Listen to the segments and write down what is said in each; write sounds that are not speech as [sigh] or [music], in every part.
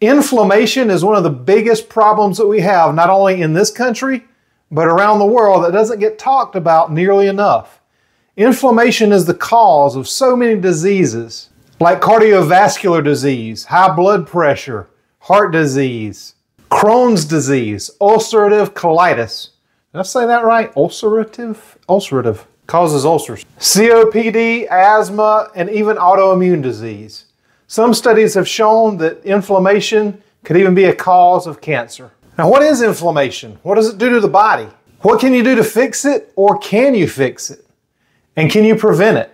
Inflammation is one of the biggest problems that we have, not only in this country, but around the world that doesn't get talked about nearly enough. Inflammation is the cause of so many diseases like cardiovascular disease, high blood pressure, heart disease, Crohn's disease, ulcerative colitis. Did I say that right? Ulcerative? Ulcerative. Causes ulcers. COPD, asthma, and even autoimmune disease. Some studies have shown that inflammation could even be a cause of cancer. Now, what is inflammation? What does it do to the body? What can you do to fix it, or can you fix it? And can you prevent it?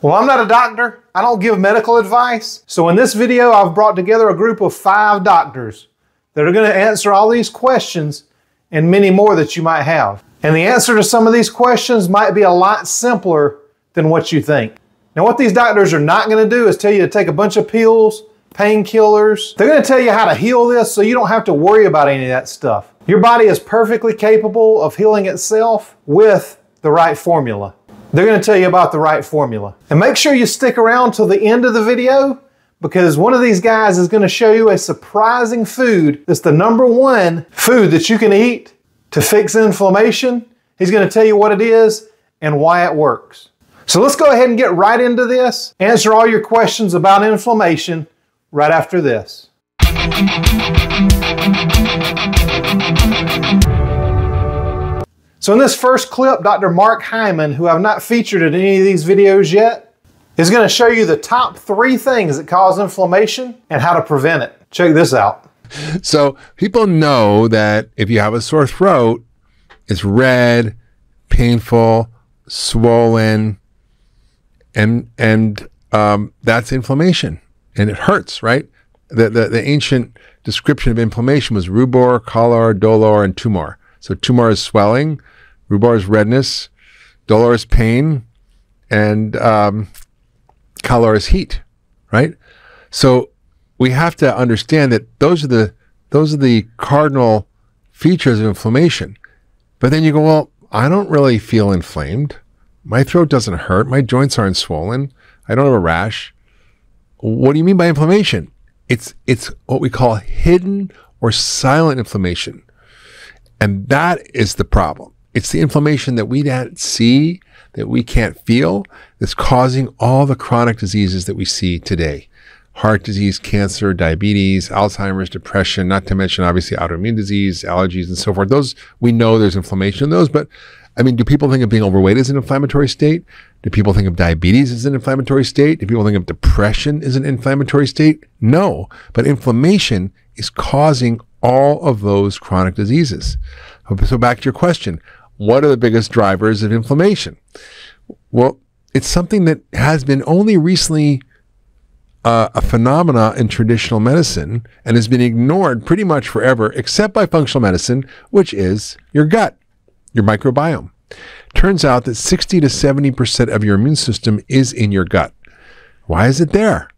Well, I'm not a doctor. I don't give medical advice. So in this video, I've brought together a group of five doctors that are going to answer all these questions and many more that you might have. And the answer to some of these questions might be a lot simpler than what you think. Now, what these doctors are not going to do is tell you to take a bunch of pills, painkillers. They're going to tell you how to heal this so you don't have to worry about any of that stuff. Your body is perfectly capable of healing itself with the right formula. They're going to tell you about the right formula. And make sure you stick around till the end of the video because one of these guys is going to show you a surprising food that's the number one food that you can eat to fix inflammation. He's going to tell you what it is and why it works. So let's go ahead and get right into this. Answer all your questions about inflammation right after this. So in this first clip, Dr. Mark Hyman, who I've not featured in any of these videos yet, is going to show you the top three things that cause inflammation and how to prevent it. Check this out. So people know that if you have a sore throat, it's red, painful, swollen, and and um, that's inflammation, and it hurts, right? The, the the ancient description of inflammation was rubor, calor, dolor, and tumor. So tumor is swelling, rubor is redness, dolor is pain, and um, is heat, right? So we have to understand that those are the those are the cardinal features of inflammation. But then you go, well, I don't really feel inflamed. My throat doesn't hurt. My joints aren't swollen. I don't have a rash. What do you mean by inflammation? It's it's what we call hidden or silent inflammation. And that is the problem. It's the inflammation that we don't see, that we can't feel, that's causing all the chronic diseases that we see today. Heart disease, cancer, diabetes, Alzheimer's, depression, not to mention obviously autoimmune disease, allergies, and so forth. Those, we know there's inflammation in those, but I mean, do people think of being overweight as an inflammatory state? Do people think of diabetes as an inflammatory state? Do people think of depression as an inflammatory state? No, but inflammation is causing all of those chronic diseases. So back to your question, what are the biggest drivers of inflammation? Well, it's something that has been only recently uh, a phenomena in traditional medicine and has been ignored pretty much forever, except by functional medicine, which is your gut your microbiome. Turns out that 60 to 70% of your immune system is in your gut. Why is it there?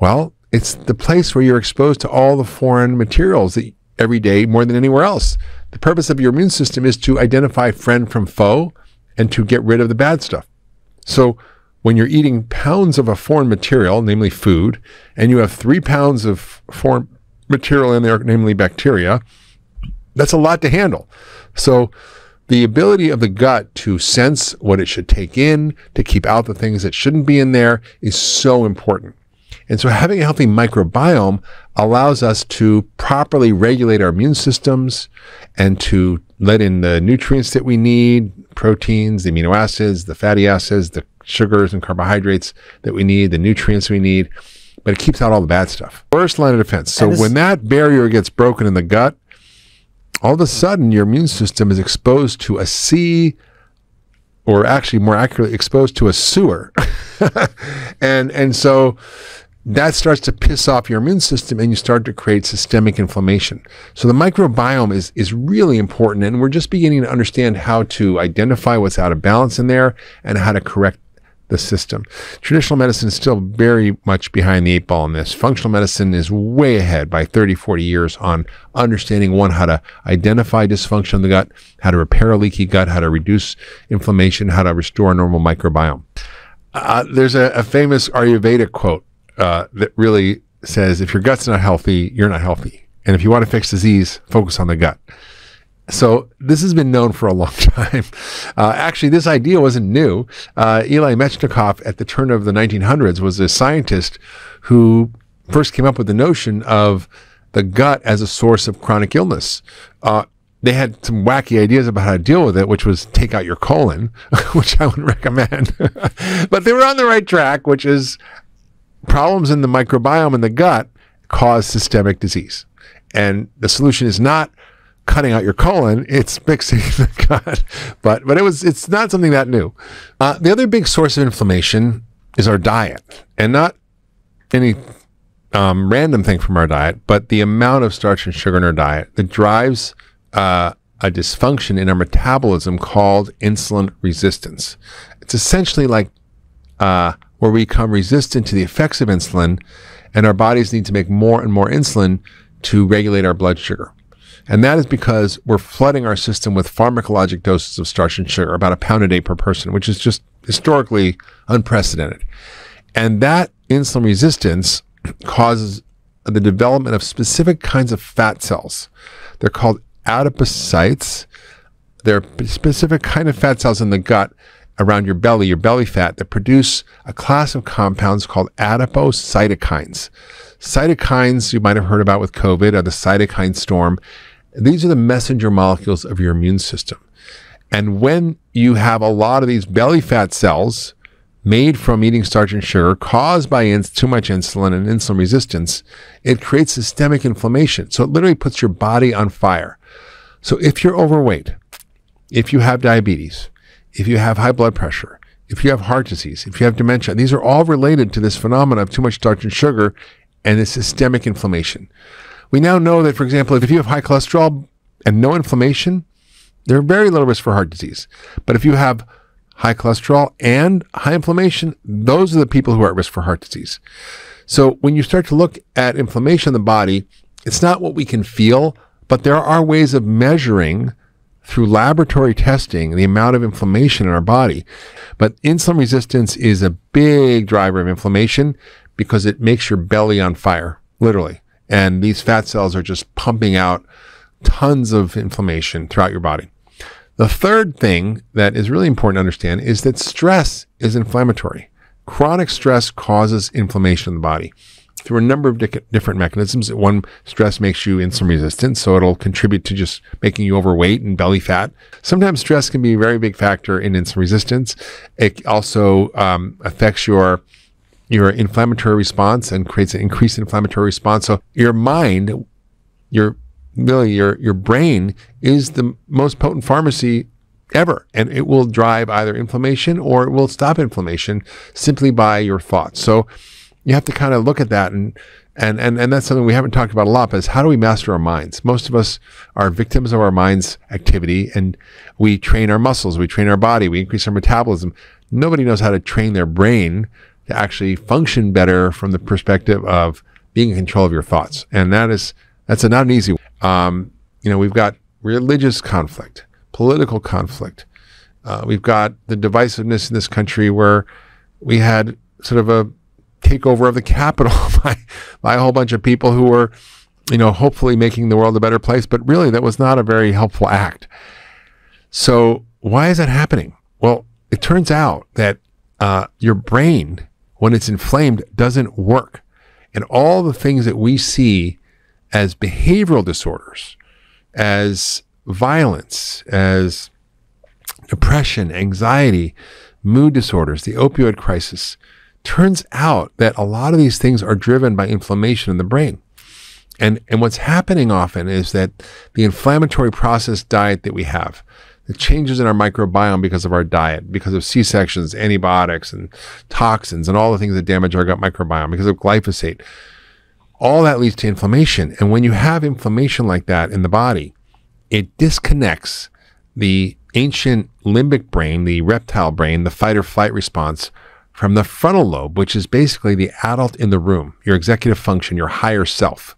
Well, it's the place where you're exposed to all the foreign materials that every day more than anywhere else. The purpose of your immune system is to identify friend from foe and to get rid of the bad stuff. So when you're eating pounds of a foreign material, namely food, and you have three pounds of foreign material in there, namely bacteria, that's a lot to handle. So the ability of the gut to sense what it should take in, to keep out the things that shouldn't be in there is so important. And so having a healthy microbiome allows us to properly regulate our immune systems and to let in the nutrients that we need, proteins, the amino acids, the fatty acids, the sugars and carbohydrates that we need, the nutrients we need, but it keeps out all the bad stuff. First line of defense. So when that barrier gets broken in the gut, all of a sudden your immune system is exposed to a sea or actually more accurately exposed to a sewer [laughs] and and so that starts to piss off your immune system and you start to create systemic inflammation. So the microbiome is, is really important and we're just beginning to understand how to identify what's out of balance in there and how to correct the system. Traditional medicine is still very much behind the eight ball in this. Functional medicine is way ahead by 30, 40 years on understanding one, how to identify dysfunction in the gut, how to repair a leaky gut, how to reduce inflammation, how to restore a normal microbiome. Uh, there's a, a, famous Ayurveda quote uh, that really says if your gut's not healthy, you're not healthy. And if you want to fix disease, focus on the gut. So this has been known for a long [laughs] time. Uh, actually, this idea wasn't new. Uh, Eli Metchnikoff at the turn of the 1900s was a scientist who first came up with the notion of the gut as a source of chronic illness. Uh, they had some wacky ideas about how to deal with it, which was take out your colon, [laughs] which I wouldn't recommend. [laughs] but they were on the right track, which is problems in the microbiome in the gut cause systemic disease. And the solution is not cutting out your colon, it's fixing [laughs] the gut. But but it was it's not something that new. Uh, the other big source of inflammation is our diet, and not any um, random thing from our diet, but the amount of starch and sugar in our diet that drives uh, a dysfunction in our metabolism called insulin resistance. It's essentially like uh, where we become resistant to the effects of insulin, and our bodies need to make more and more insulin to regulate our blood sugar. And that is because we're flooding our system with pharmacologic doses of starch and sugar, about a pound a day per person, which is just historically unprecedented. And that insulin resistance causes the development of specific kinds of fat cells. They're called adipocytes. They're a specific kind of fat cells in the gut around your belly, your belly fat, that produce a class of compounds called adipocytokines. Cytokines, you might have heard about with COVID, are the cytokine storm. These are the messenger molecules of your immune system. And when you have a lot of these belly fat cells made from eating starch and sugar caused by ins- too much insulin and insulin resistance, it creates systemic inflammation. So it literally puts your body on fire. So if you're overweight, if you have diabetes, if you have high blood pressure, if you have heart disease, if you have dementia, these are all related to this phenomenon of too much starch and sugar and the systemic inflammation. We now know that, for example, if you have high cholesterol and no inflammation, there are very little risk for heart disease. But if you have high cholesterol and high inflammation, those are the people who are at risk for heart disease. So when you start to look at inflammation in the body, it's not what we can feel, but there are ways of measuring through laboratory testing the amount of inflammation in our body. But insulin resistance is a big driver of inflammation because it makes your belly on fire, literally. And these fat cells are just pumping out tons of inflammation throughout your body. The third thing that is really important to understand is that stress is inflammatory. Chronic stress causes inflammation in the body through a number of different mechanisms. One, stress makes you insulin resistant, so it'll contribute to just making you overweight and belly fat. Sometimes stress can be a very big factor in insulin resistance. It also um, affects your your inflammatory response and creates an increased inflammatory response. So your mind, your really your your brain is the most potent pharmacy ever, and it will drive either inflammation or it will stop inflammation simply by your thoughts. So you have to kind of look at that and and and and that's something we haven't talked about a lot. But is how do we master our minds? Most of us are victims of our mind's activity, and we train our muscles, we train our body, we increase our metabolism. Nobody knows how to train their brain to actually function better from the perspective of being in control of your thoughts. And that is, that's a, not an easy um, you know, we've got religious conflict, political conflict. Uh, we've got the divisiveness in this country where we had sort of a takeover of the Capitol [laughs] by, by a whole bunch of people who were, you know, hopefully making the world a better place. But really, that was not a very helpful act. So, why is that happening? Well, it turns out that uh, your brain when it's inflamed doesn't work. And all the things that we see as behavioral disorders, as violence, as depression, anxiety, mood disorders, the opioid crisis, turns out that a lot of these things are driven by inflammation in the brain. And, and what's happening often is that the inflammatory process diet that we have, the changes in our microbiome because of our diet, because of C sections, antibiotics, and toxins, and all the things that damage our gut microbiome, because of glyphosate. All that leads to inflammation. And when you have inflammation like that in the body, it disconnects the ancient limbic brain, the reptile brain, the fight or flight response from the frontal lobe, which is basically the adult in the room, your executive function, your higher self.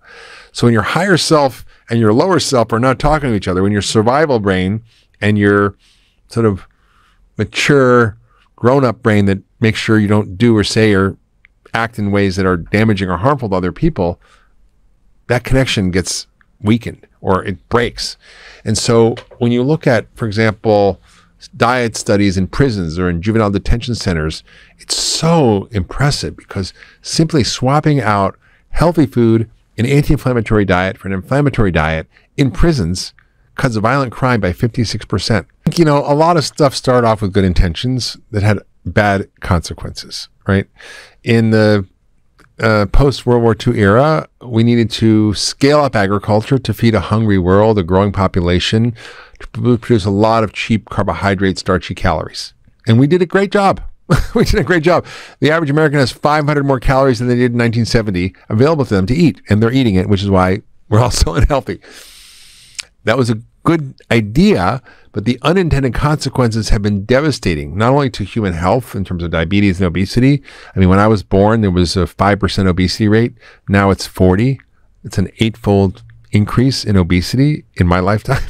So when your higher self and your lower self are not talking to each other, when your survival brain and your sort of mature grown up brain that makes sure you don't do or say or act in ways that are damaging or harmful to other people, that connection gets weakened or it breaks. And so when you look at, for example, diet studies in prisons or in juvenile detention centers, it's so impressive because simply swapping out healthy food, an anti-inflammatory diet for an inflammatory diet in prisons cuts violent crime by 56%. You know, a lot of stuff started off with good intentions that had bad consequences, right? In the uh, post World War II era, we needed to scale up agriculture to feed a hungry world, a growing population, to produce a lot of cheap carbohydrate, starchy calories. And we did a great job. [laughs] we did a great job. The average American has 500 more calories than they did in 1970 available to them to eat, and they're eating it, which is why we're all [laughs] so unhealthy. That was a good idea, but the unintended consequences have been devastating, not only to human health in terms of diabetes and obesity. I mean, when I was born, there was a 5% obesity rate. Now it's 40. It's an eightfold increase in obesity in my [laughs] lifetime.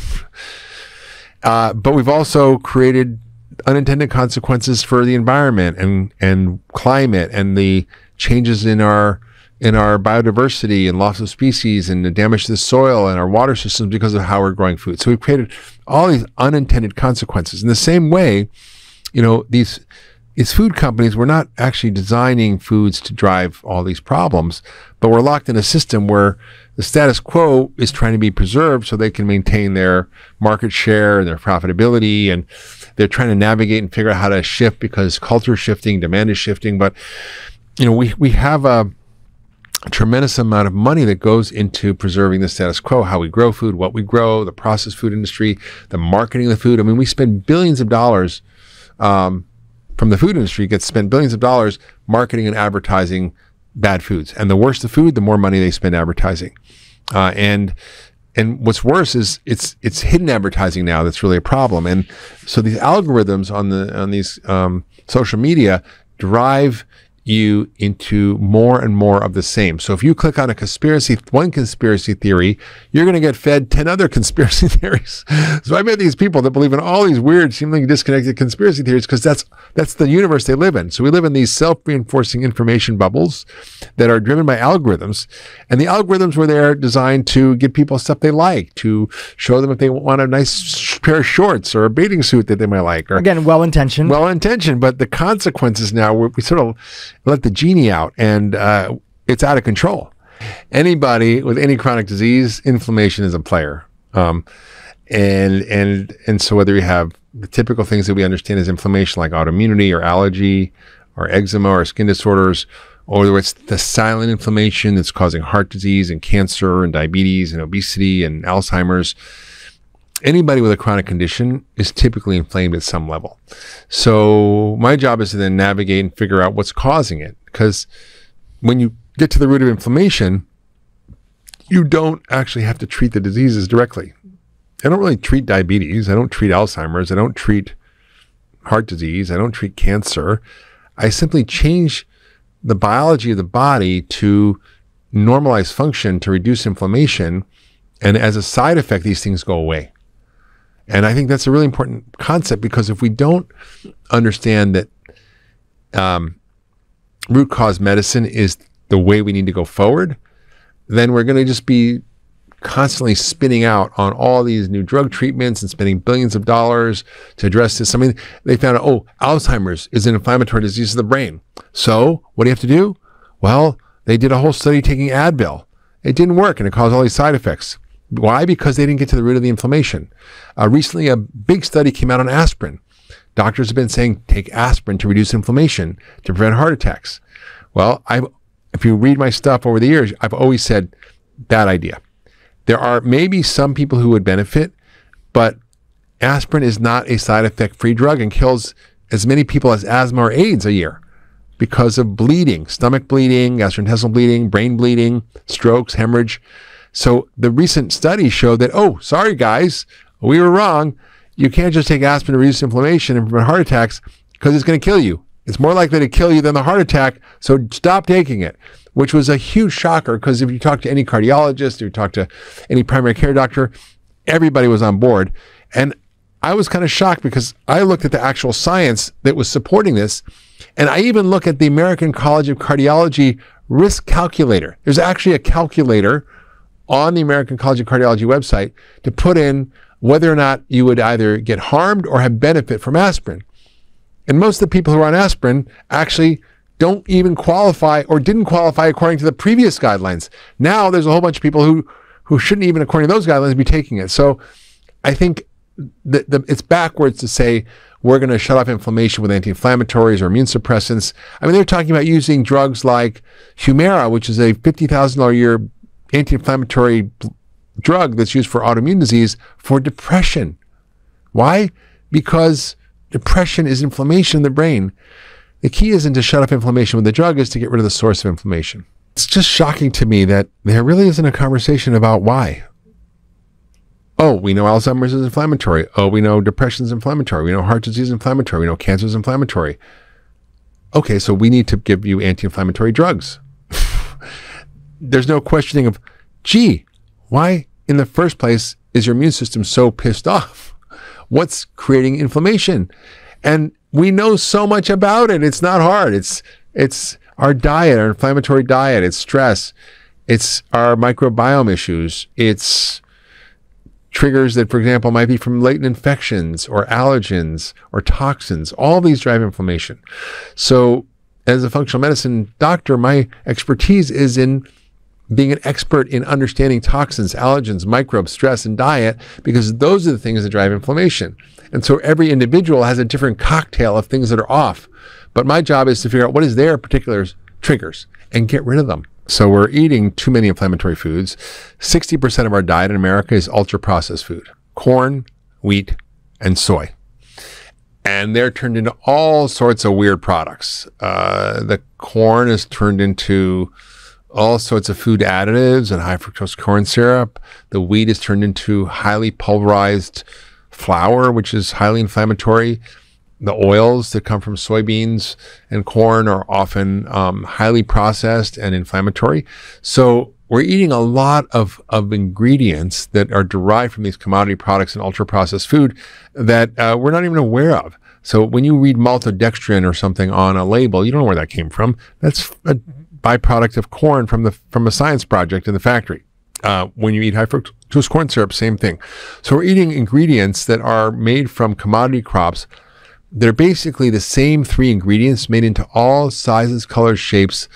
uh, but we've also created unintended consequences for the environment and, and climate and the changes in our in our biodiversity and loss of species and the damage to the soil and our water systems because of how we're growing food. So we've created all these unintended consequences. In the same way, you know, these these food companies were not actually designing foods to drive all these problems, but we're locked in a system where the status quo is trying to be preserved so they can maintain their market share and their profitability and they're trying to navigate and figure out how to shift because culture is shifting, demand is shifting. But you know, we we have a tremendous amount of money that goes into preserving the status quo, how we grow food, what we grow, the processed food industry, the marketing of the food. I mean, we spend billions of dollars um, from the food industry gets spent billions of dollars marketing and advertising bad foods. And the worse the food, the more money they spend advertising. Uh, and and what's worse is it's it's hidden advertising now that's really a problem. And so these algorithms on the on these um, social media drive you into more and more of the same. So if you click on a conspiracy, one conspiracy theory, you're going to get fed 10 other [laughs] conspiracy theories. so I met these people that believe in all these weird, seemingly disconnected conspiracy theories because that's, that's the universe they live in. So we live in these self-reinforcing information bubbles that are driven by algorithms. And the algorithms were there designed to give people stuff they like, to show them if they want a nice pair of shorts or a bathing suit that they might like. Or, Again, well intentioned. Well intentioned, but the consequences now, we sort of let the genie out and uh, it's out of control. Anybody with any chronic disease, inflammation is a player. Um, and and and so whether you have the typical things that we understand as inflammation, like autoimmunity or allergy or eczema or skin disorders, or whether it's the silent inflammation that's causing heart disease and cancer and diabetes and obesity and Alzheimer's, anybody with a chronic condition is typically inflamed at some level. So my job is to then navigate and figure out what's causing it. Because when you get to the root of inflammation, you don't actually have to treat the diseases directly. I don't really treat diabetes. I don't treat Alzheimer's. I don't treat heart disease. I don't treat cancer. I simply change the biology of the body to normalize function to reduce inflammation. And as a side effect, these things go away. And I think that's a really important concept because if we don't understand that um, root cause medicine is the way we need to go forward, then we're going to just be constantly spinning out on all these new drug treatments and spending billions of dollars to address this. I mean, they found out, oh, Alzheimer's is an inflammatory disease of the brain. So what do you have to do? Well, they did a whole study taking Advil. It didn't work and it caused all these side effects. Why? Because they didn't get to the root of the inflammation. Uh, recently, a big study came out on aspirin. Doctors have been saying take aspirin to reduce inflammation to prevent heart attacks. Well, I've, if you read my stuff over the years, I've always said bad idea. There are maybe some people who would benefit, but aspirin is not a side effect free drug and kills as many people as asthma or AIDS a year because of bleeding, stomach bleeding, gastrointestinal bleeding, brain bleeding, strokes, hemorrhage. So the recent studies show that, oh, sorry guys, we were wrong. You can't just take aspirin to reduce inflammation and prevent heart attacks because it's going to kill you. It's more likely to kill you than the heart attack. So stop taking it, which was a huge shocker because if you talk to any cardiologist or you talk to any primary care doctor, everybody was on board. And I was kind of shocked because I looked at the actual science that was supporting this. And I even look at the American College of Cardiology risk calculator. There's actually a calculator on the American College of Cardiology website to put in whether or not you would either get harmed or have benefit from aspirin. And most of the people who are on aspirin actually don't even qualify or didn't qualify according to the previous guidelines. Now there's a whole bunch of people who, who shouldn't even, according to those guidelines, be taking it. So I think that the, it's backwards to say we're going to shut off inflammation with anti-inflammatories or immune suppressants. I mean, they're talking about using drugs like Humira, which is a $50,000 a year anti-inflammatory drug that's used for autoimmune disease for depression. Why? Because depression is inflammation in the brain. The key isn't to shut off inflammation with the drug, is to get rid of the source of inflammation. It's just shocking to me that there really isn't a conversation about why. Oh, we know Alzheimer's is inflammatory. Oh, we know depression is inflammatory. We know heart disease is inflammatory. We know cancer is inflammatory. Okay, so we need to give you anti inflammatory drugs. There's no questioning of, gee, why in the first place is your immune system so pissed off? What's creating inflammation? And we know so much about it. It's not hard. It's, it's our diet, our inflammatory diet. It's stress. It's our microbiome issues. It's triggers that, for example, might be from latent infections or allergens or toxins. All these drive inflammation. So, as a functional medicine doctor, my expertise is in being an expert in understanding toxins, allergens, microbes, stress, and diet, because those are the things that drive inflammation. And so every individual has a different cocktail of things that are off. But my job is to figure out what is their particular triggers and get rid of them. So we're eating too many inflammatory foods. 60% of our diet in America is ultra processed food corn, wheat, and soy. And they're turned into all sorts of weird products. Uh, the corn is turned into all sorts of food additives and high fructose corn syrup. The wheat is turned into highly pulverized flour, which is highly inflammatory the oils that come from soybeans and corn are often um, highly processed and inflammatory. So we're eating a lot of, of ingredients that are derived from these commodity products and ultra processed food that uh, we're not even aware of. So when you read maltodextrin or something on a label, you don't know where that came from. That's a byproduct of corn from the from a science project in the factory. Uh, when you eat high fructose corn syrup, same thing. So we're eating ingredients that are made from commodity crops they're basically the same three ingredients made into all sizes, colors, shapes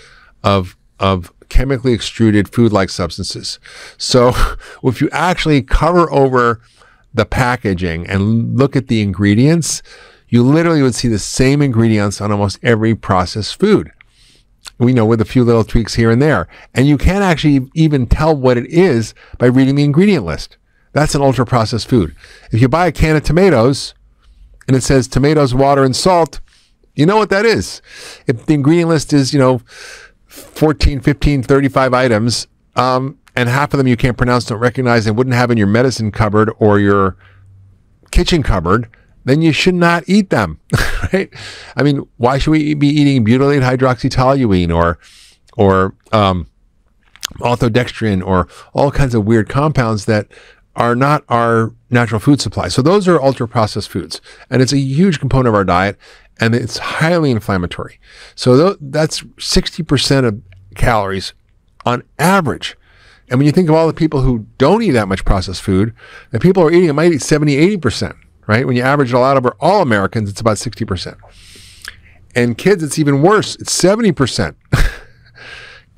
of, of chemically extruded food-like substances. So [laughs] if you actually cover over the packaging and look at the ingredients, you literally would see the same ingredients on almost every processed food. We know with a few little tweaks here and there. And you can't actually even tell what it is by reading the ingredient list. That's an ultra processed food. If you buy a can of tomatoes, and it says tomatoes, water, and salt, you know what that is. If the ingredient list is, you know, 14, 15, 35 items, um, and half of them you can't pronounce, don't recognize, and wouldn't have in your medicine cupboard or your kitchen cupboard, then you should not eat them, [laughs] right? I mean, why should we be eating butylated hydroxytoluene or, or, um, maltodextrin or all kinds of weird compounds that are not our natural food supply. So those are ultra processed foods, and it's a huge component of our diet, and it's highly inflammatory. So th- that's 60% of calories on average. And when you think of all the people who don't eat that much processed food, the people who are eating it might eat 70, 80%, right? When you average it all out over all Americans, it's about 60%. And kids, it's even worse. It's 70%.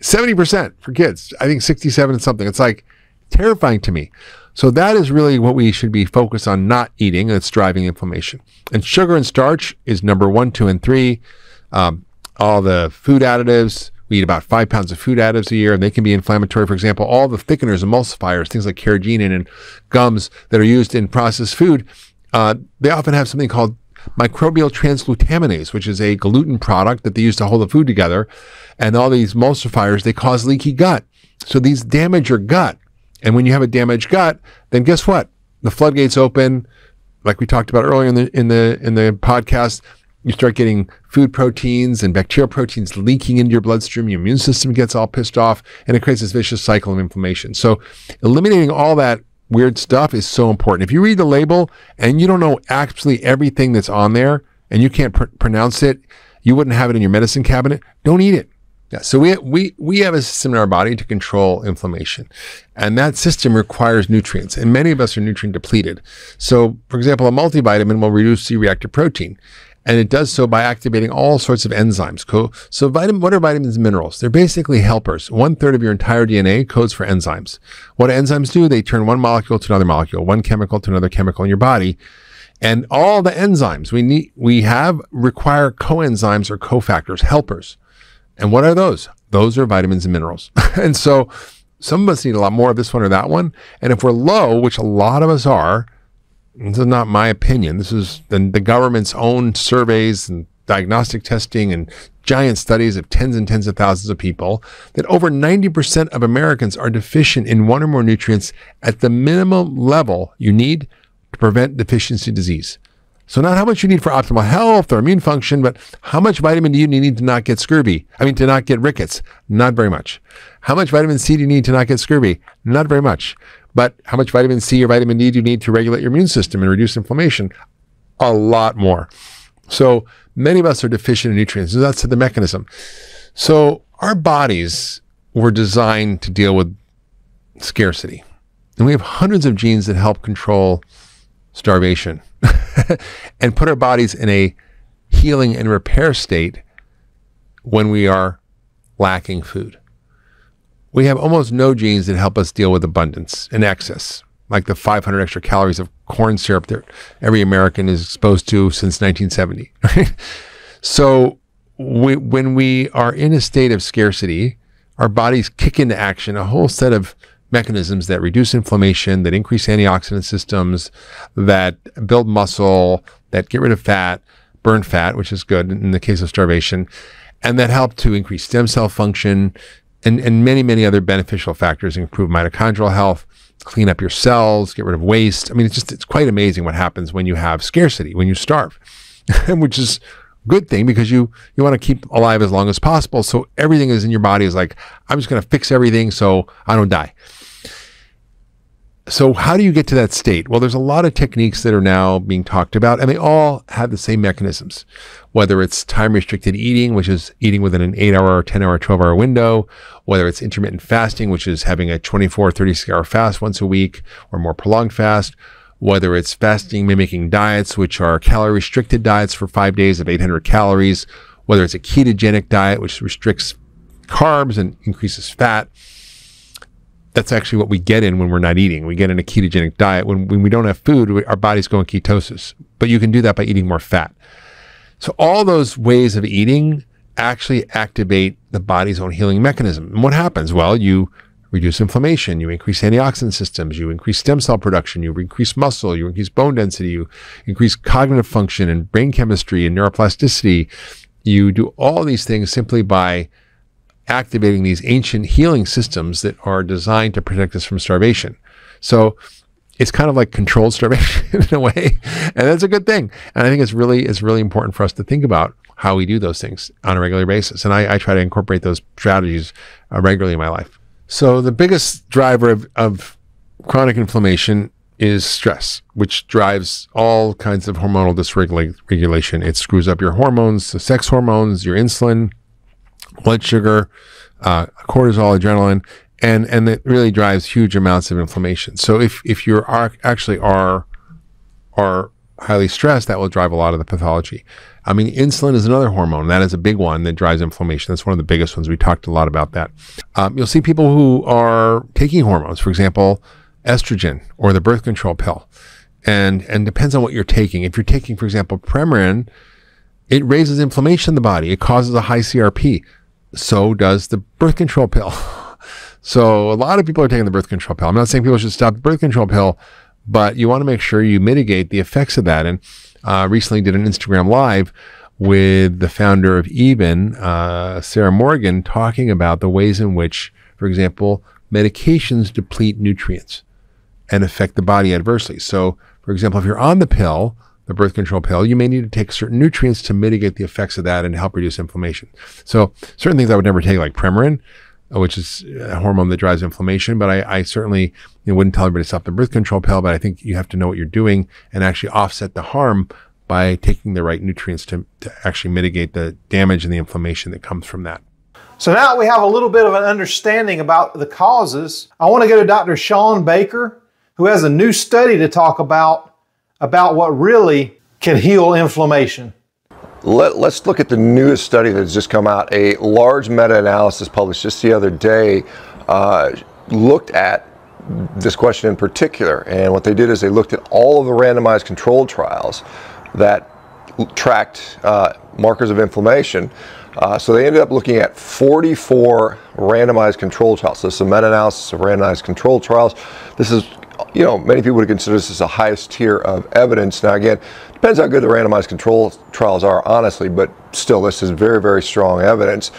70% [laughs] for kids. I think 67 and something. It's like terrifying to me. So that is really what we should be focused on not eating. That's driving inflammation. And sugar and starch is number one, two, and three. Um, all the food additives. We eat about five pounds of food additives a year, and they can be inflammatory. For example, all the thickeners, emulsifiers, things like carrageenan and gums that are used in processed food, uh, they often have something called microbial transglutaminase, which is a gluten product that they use to hold the food together. And all these emulsifiers, they cause leaky gut. So these damage your gut. And when you have a damaged gut, then guess what? The floodgates open, like we talked about earlier in the in the in the podcast. You start getting food proteins and bacterial proteins leaking into your bloodstream. Your immune system gets all pissed off, and it creates this vicious cycle of inflammation. So, eliminating all that weird stuff is so important. If you read the label and you don't know actually everything that's on there and you can't pr- pronounce it, you wouldn't have it in your medicine cabinet, don't eat it. Yeah, so we, we, we have a system in our body to control inflammation, and that system requires nutrients, and many of us are nutrient depleted. So, for example, a multivitamin will reduce C-reactive protein, and it does so by activating all sorts of enzymes. So, vitamin, what are vitamins and minerals? They're basically helpers. One third of your entire DNA codes for enzymes. What do enzymes do? They turn one molecule to another molecule, one chemical to another chemical in your body. And all the enzymes we need, we have require coenzymes or cofactors, helpers. And what are those? Those are vitamins and minerals. [laughs] and so some of us need a lot more of this one or that one. And if we're low, which a lot of us are, this is not my opinion. This is the, the government's own surveys and diagnostic testing and giant studies of tens and tens of thousands of people that over 90% of Americans are deficient in one or more nutrients at the minimum level you need to prevent deficiency disease. So not how much you need for optimal health or immune function, but how much vitamin D you need to not get scurvy. I mean, to not get rickets. Not very much. How much vitamin C do you need to not get scurvy? Not very much. But how much vitamin C or vitamin D do you need to regulate your immune system and reduce inflammation? A lot more. So many of us are deficient in nutrients. That's the mechanism. So our bodies were designed to deal with scarcity. And we have hundreds of genes that help control starvation [laughs] and put our bodies in a healing and repair state when we are lacking food. We have almost no genes that help us deal with abundance and excess, like the 500 extra calories of corn syrup that every American is exposed to since 1970. so, we, when we are in a state of scarcity, our bodies kick into action a whole set of mechanisms that reduce inflammation, that increase antioxidant systems, that build muscle, that get rid of fat, burn fat, which is good in the case of starvation, and that help to increase stem cell function and, and many, many other beneficial factors, improve mitochondrial health, clean up your cells, get rid of waste. I mean, it's just, it's quite amazing what happens when you have scarcity, when you starve, [laughs] which is good thing because you you want to keep alive as long as possible so everything is in your body is like i'm just going to fix everything so i don't die so how do you get to that state? Well, there's a lot of techniques that are now being talked about, and they all have the same mechanisms. Whether it's time restricted eating, which is eating within an eight hour, 10 hour, 12 hour window, whether it's intermittent fasting, which is having a 24, 36 hour fast once a week or more prolonged fast, whether it's fasting mimicking diets, which are calorie restricted diets for five days of 800 calories, whether it's a ketogenic diet, which restricts carbs and increases fat that's actually what we get in when we're not eating. We get in a ketogenic diet. When, when we don't have food, we, our bodies go in ketosis. But you can do that by eating more fat. So all those ways of eating actually activate the body's own healing mechanism. And what happens? Well, you reduce inflammation, you increase antioxidant systems, you increase stem cell production, you increase muscle, you increase bone density, you increase cognitive function and brain chemistry and neuroplasticity. You do all these things simply by activating these ancient healing systems that are designed to protect us from starvation. So it's kind of like controlled [laughs] starvation in a way, and that's a good thing. And I think it's really it's really important for us to think about how we do those things on a regular basis. And I, I try to incorporate those strategies uh, regularly in my life. So the biggest driver of, of chronic inflammation is stress, which drives all kinds of hormonal dysregulation. It screws up your hormones, the sex hormones, your insulin, blood sugar, uh, cortisol, adrenaline, and and it really drives huge amounts of inflammation. So if if you are actually are are highly stressed, that will drive a lot of the pathology. I mean, insulin is another hormone. That is a big one that drives inflammation. That's one of the biggest ones. We talked a lot about that. Um, you'll see people who are taking hormones, for example, estrogen or the birth control pill, and and depends on what you're taking. If you're taking, for example, Premarin, it raises inflammation in the body. It causes a high CRP so does the birth control pill. [laughs] so a lot of people are taking the birth control pill. I'm not saying people should stop the birth control pill, but you want to make sure you mitigate the effects of that. And uh, recently did an Instagram live with the founder of Even, uh, Sarah Morgan, talking about the ways in which, for example, medications deplete nutrients and affect the body adversely. So, for example, if you're on the pill, the birth control pill, you may need to take certain nutrients to mitigate the effects of that and help reduce inflammation. So certain things I would never take, like Premarin, uh, which is a hormone that drives inflammation. But I, I certainly you know, wouldn't tell everybody to stop the birth control pill, but I think you have to know what you're doing and actually offset the harm by taking the right nutrients to, to actually mitigate the damage and the inflammation that comes from that. So now we have a little bit of an understanding about the causes, I want to go to Dr. Shawn Baker, who has a new study to talk about, about what really can heal inflammation. Let, us look at the newest study that's just come out. A large meta-analysis published just the other day uh, looked at this question in particular. And what they did is they looked at all of the randomized controlled trials that tracked uh, markers of inflammation. Uh, so they ended up looking at 44 randomized controlled trials. So this is a meta-analysis of randomized controlled trials. This is, you know, many people would consider this as the highest tier of evidence. Now again, depends how good the randomized control trials are, honestly, but still this is very, very strong evidence.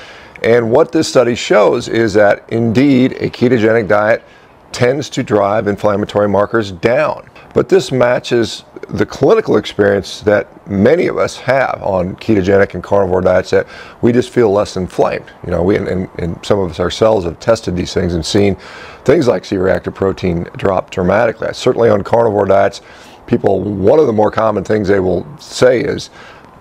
And what this study shows is that indeed a ketogenic diet tends to drive inflammatory markers down. But this matches the clinical experience that many of us have on ketogenic and carnivore diets that we just feel less inflamed. You know, we and, and some of us ourselves have tested these things and seen things like C-reactive protein drop dramatically. Certainly on carnivore diets, people, one of the more common things they will say is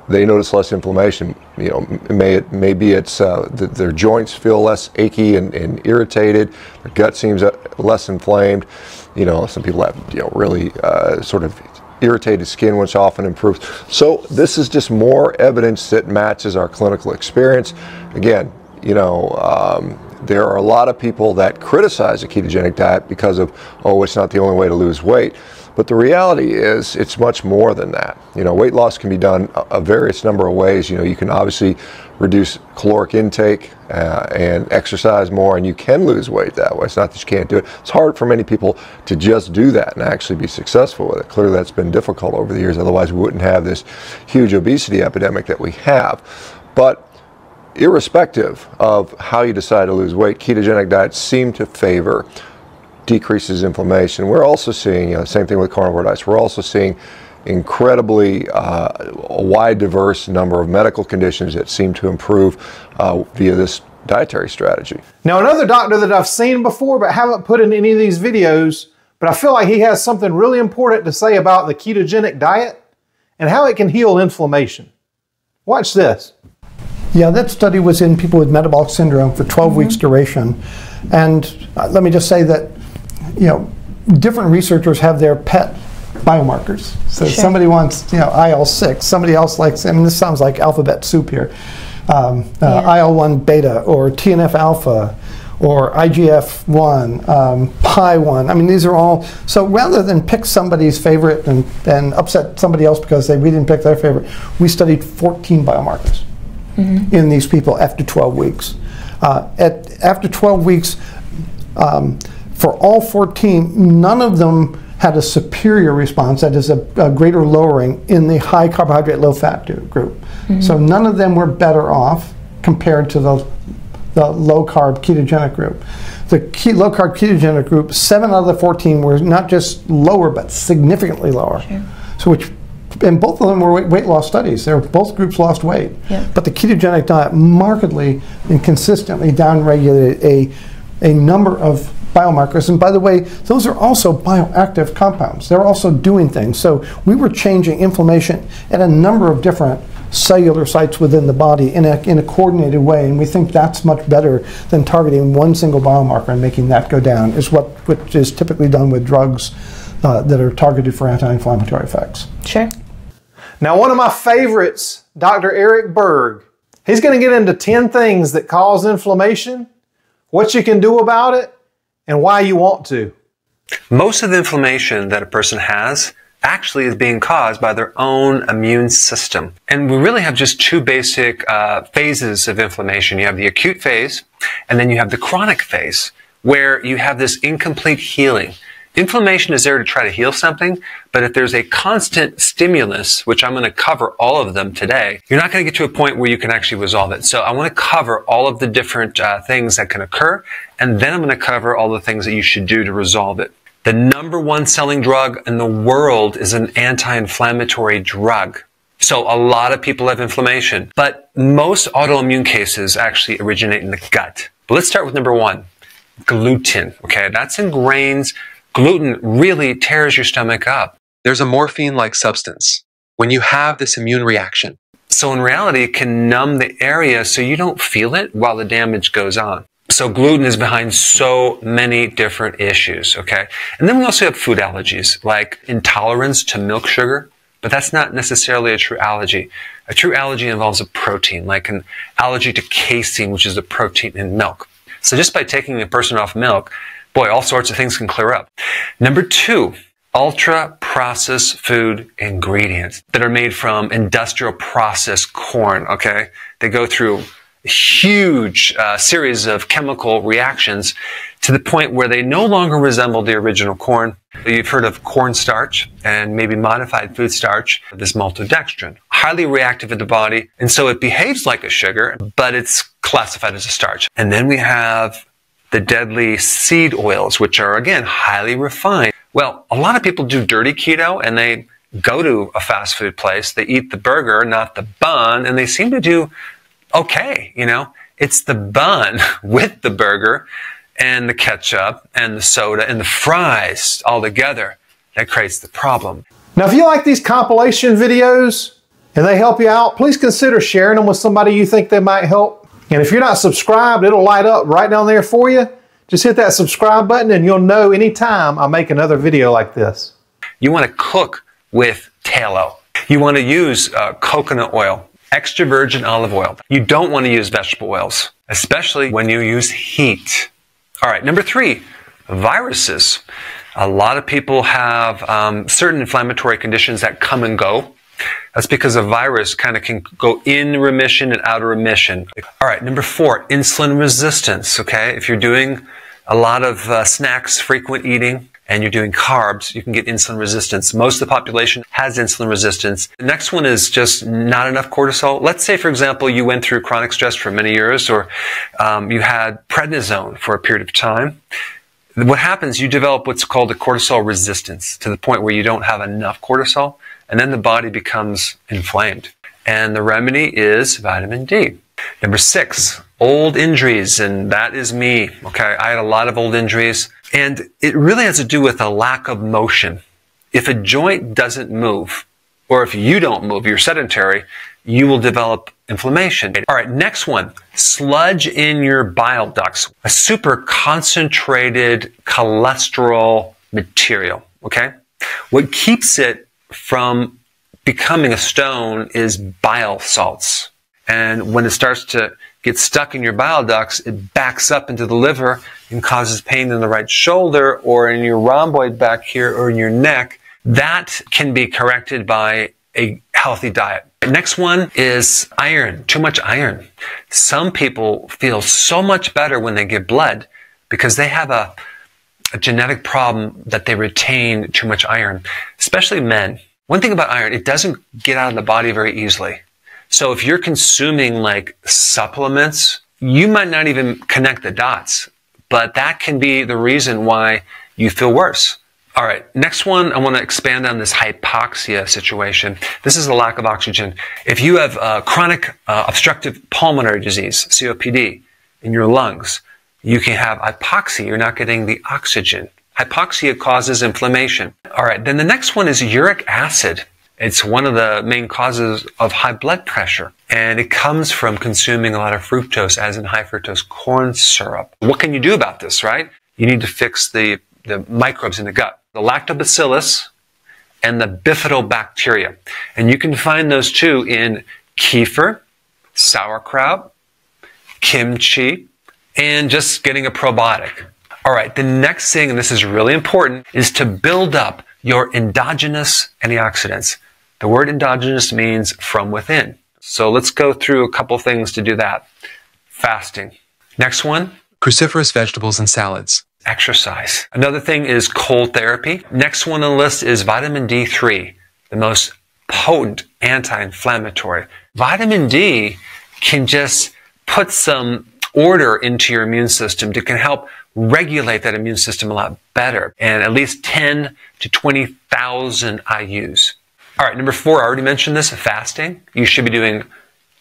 they notice less inflammation. You know, may it maybe it's uh, the, their joints feel less achy and, and, irritated. Their gut seems uh, less inflamed. You know, some people have you know really uh, sort of irritated skin, which often improves. So this is just more evidence that matches our clinical experience. Again, you know. Um, there are a lot of people that criticize a ketogenic diet because of, oh, it's not the only way to lose weight. But the reality is, it's much more than that. You know, weight loss can be done a, a various number of ways. You know, you can obviously reduce caloric intake uh, and exercise more, and you can lose weight that way. It's not that you can't do it. It's hard for many people to just do that and actually be successful with it. Clearly, that's been difficult over the years. Otherwise, we wouldn't have this huge obesity epidemic that we have. But irrespective of how you decide to lose weight, ketogenic diets seem to favor decreases inflammation. We're also seeing, you know, same thing with carnivore diets, we're also seeing incredibly uh, a wide diverse number of medical conditions that seem to improve uh, via this dietary strategy. Now another doctor that I've seen before but haven't put in any of these videos, but I feel like he has something really important to say about the ketogenic diet and how it can heal inflammation. Watch this. Yeah, that study was in people with metabolic syndrome for 12 mm -hmm. weeks duration. And uh, let me just say that you know, different researchers have their pet biomarkers. So sure. somebody wants, you know, IL-6. Somebody else likes, I mean, this sounds like alphabet soup here. Um, uh, yeah. IL-1 beta or TNF alpha or IGF-1, um, PAI-1. I mean, these are all, so rather than pick somebody's favorite and, and upset somebody else because they, we didn't pick their favorite, we studied 14 biomarkers mm -hmm. in these people after 12 weeks. Uh, at, after 12 weeks, um, for all 14, none of them had a superior response, that is a, a greater lowering in the high carbohydrate, low fat group. Mm-hmm. So none of them were better off compared to the, the low carb ketogenic group. The key, low carb ketogenic group, seven out of the 14 were not just lower, but significantly lower. Sure. So which and both of them were weight loss studies. They were, both groups lost weight. But the ketogenic diet markedly and consistently downregulated a, a number of biomarkers. And by the way, those are also bioactive compounds. They're also doing things. So we were changing inflammation at a number of different cellular sites within the body in a, in a coordinated way. And we think that's much better than targeting one single biomarker and making that go down, is what which is typically done with drugs uh, that are targeted for anti-inflammatory effects. Sure. Now, one of my favorites, Dr. Eric Berg, he's going to get into 10 things that cause inflammation, what you can do about it, and why you want to. Most of the inflammation that a person has actually is being caused by their own immune system. And we really have just two basic uh, phases of inflammation. You have the acute phase, and then you have the chronic phase, where you have this incomplete healing. Inflammation is there to try to heal something, but if there's a constant stimulus, which I'm going to cover all of them today, you're not going to get to a point where you can actually resolve it. So I want to cover all of the different uh, things that can occur, and then I'm going to cover all the things that you should do to resolve it. The number one selling drug in the world is an anti-inflammatory drug. So a lot of people have inflammation, but most autoimmune cases actually originate in the gut. But let's start with number one gluten. Okay, that's in grains. Gluten really tears your stomach up. There's a morphine like substance when you have this immune reaction. So in reality, it can numb the area so you don't feel it while the damage goes on. So gluten is behind so many different issues, okay? And then we also have food allergies, like intolerance to milk sugar, but that's not necessarily a true allergy. A true allergy involves a protein, like an allergy to casein, which is a protein in milk. So just by taking a person off milk, boy, all sorts of things can clear up. Number two, ultra processed food ingredients that are made from industrial processed corn, okay? They go through a huge uh, series of chemical reactions to the point where they no longer resemble the original corn. You've heard of cornstarch and maybe modified food starch, this maltodextrin. Highly reactive in the body, and so it behaves like a sugar, but it's classified as a starch. And then we have the deadly seed oils, which are again highly refined. Well, a lot of people do dirty keto and they go to a fast food place, they eat the burger, not the bun, and they seem to do okay. You know, it's the bun [laughs] with the burger and the ketchup and the soda and the fries all together that creates the problem. Now, if you like these compilation videos and they help you out, please consider sharing them with somebody you think they might help. And if you're not subscribed, it'll light up right down there for you. Just hit that subscribe button and you'll know anytime I make another video like this. You want to cook with tallow. You want to use uh, coconut oil, extra virgin olive oil. You don't want to use vegetable oils, especially when you use heat. All right, number three, viruses. A lot of people have um, certain inflammatory conditions that come and go. That's because a virus kind of can go in remission and out of remission. All right, number four, insulin resistance. Okay, if you're doing a lot of uh, snacks, frequent eating, and you're doing carbs, you can get insulin resistance. Most of the population has insulin resistance. The next one is just not enough cortisol. Let's say, for example, you went through chronic stress for many years, or um, you had prednisone for a period of time. What happens, you develop what's called a cortisol resistance to the point where you don't have enough cortisol and then the body becomes inflamed. And the remedy is vitamin D. Number six, old injuries, and that is me. Okay, I had a lot of old injuries, and it really has to do with a lack of motion. If a joint doesn't move, or if you don't move, you're sedentary, you will develop inflammation. All right, next one, sludge in your bile ducts, a super concentrated cholesterol material. Okay, what keeps it from becoming a stone is bile salts. And when it starts to get stuck in your bile ducts, it backs up into the liver and causes pain in the right shoulder or in your rhomboid back here or in your neck. That can be corrected by a healthy diet. Next one is iron, too much iron. Some people feel so much better when they give blood because they have a, a genetic problem that they retain too much iron, especially men. One thing about iron, it doesn't get out of the body very easily. So if you're consuming like supplements, you might not even connect the dots, but that can be the reason why you feel worse. All right, next one, I want to expand on this hypoxia situation. This is a lack of oxygen. If you have uh, chronic uh, obstructive pulmonary disease, COPD, in your lungs, you can have hypoxia. You're not getting the oxygen. Hypoxia causes inflammation. All right, then the next one is uric acid. It's one of the main causes of high blood pressure, and it comes from consuming a lot of fructose, as in high fructose corn syrup. What can you do about this, right? You need to fix the, the microbes in the gut. The lactobacillus and the bifidobacteria. And you can find those two in kefir, sauerkraut, kimchi, and just getting a probiotic. All right, the next thing, and this is really important, is to build up your endogenous antioxidants. The word endogenous means from within. So let's go through a couple things to do that. Fasting. Next one, cruciferous vegetables and salads. Exercise. Another thing is cold therapy. Next one on the list is vitamin D3, the most potent anti-inflammatory. Vitamin D can just put some order into your immune system that can help regulate that immune system a lot better and at least 10 to 20,000 IUs. All right, number four, I already mentioned this, fasting. You should be doing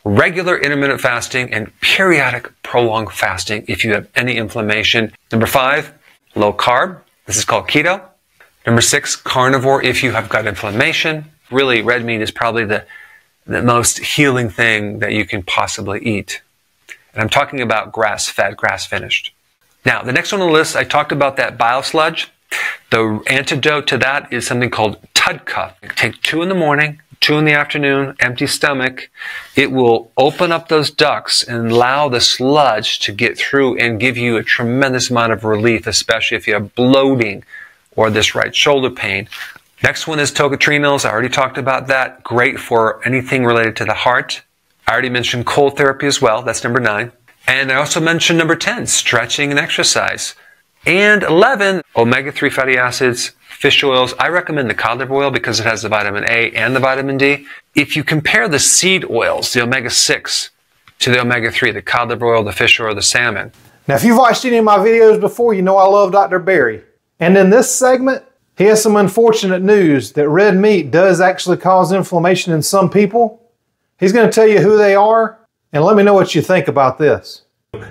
regular intermittent fasting, and periodic prolonged fasting if you have any inflammation. Number five, low carb. This is called keto. Number six, carnivore if you have gut inflammation. Really, red meat is probably the, the most healing thing that you can possibly eat. And I'm talking about grass fed, grass finished. Now, the next one on the list, I talked about that bile sludge. The antidote to that is something called TUDCA. Take two in the morning, two in the afternoon, empty stomach. It will open up those ducts and allow the sludge to get through and give you a tremendous amount of relief, especially if you have bloating or this right shoulder pain. Next one is tocotrienols. I already talked about that. Great for anything related to the heart. I already mentioned cold therapy as well. That's number nine. And I also mentioned number 10, stretching and exercise. And 11, omega-3 fatty acids, fish oils. I recommend the cod liver oil because it has the vitamin A and the vitamin D. If you compare the seed oils, the omega-6, to the omega-3, the cod liver oil, the fish oil, the salmon. Now, if you've watched any of my videos before, you know I love Dr. Berry. And in this segment, he has some unfortunate news that red meat does actually cause inflammation in some people. He's going to tell you who they are, and let me know what you think about this.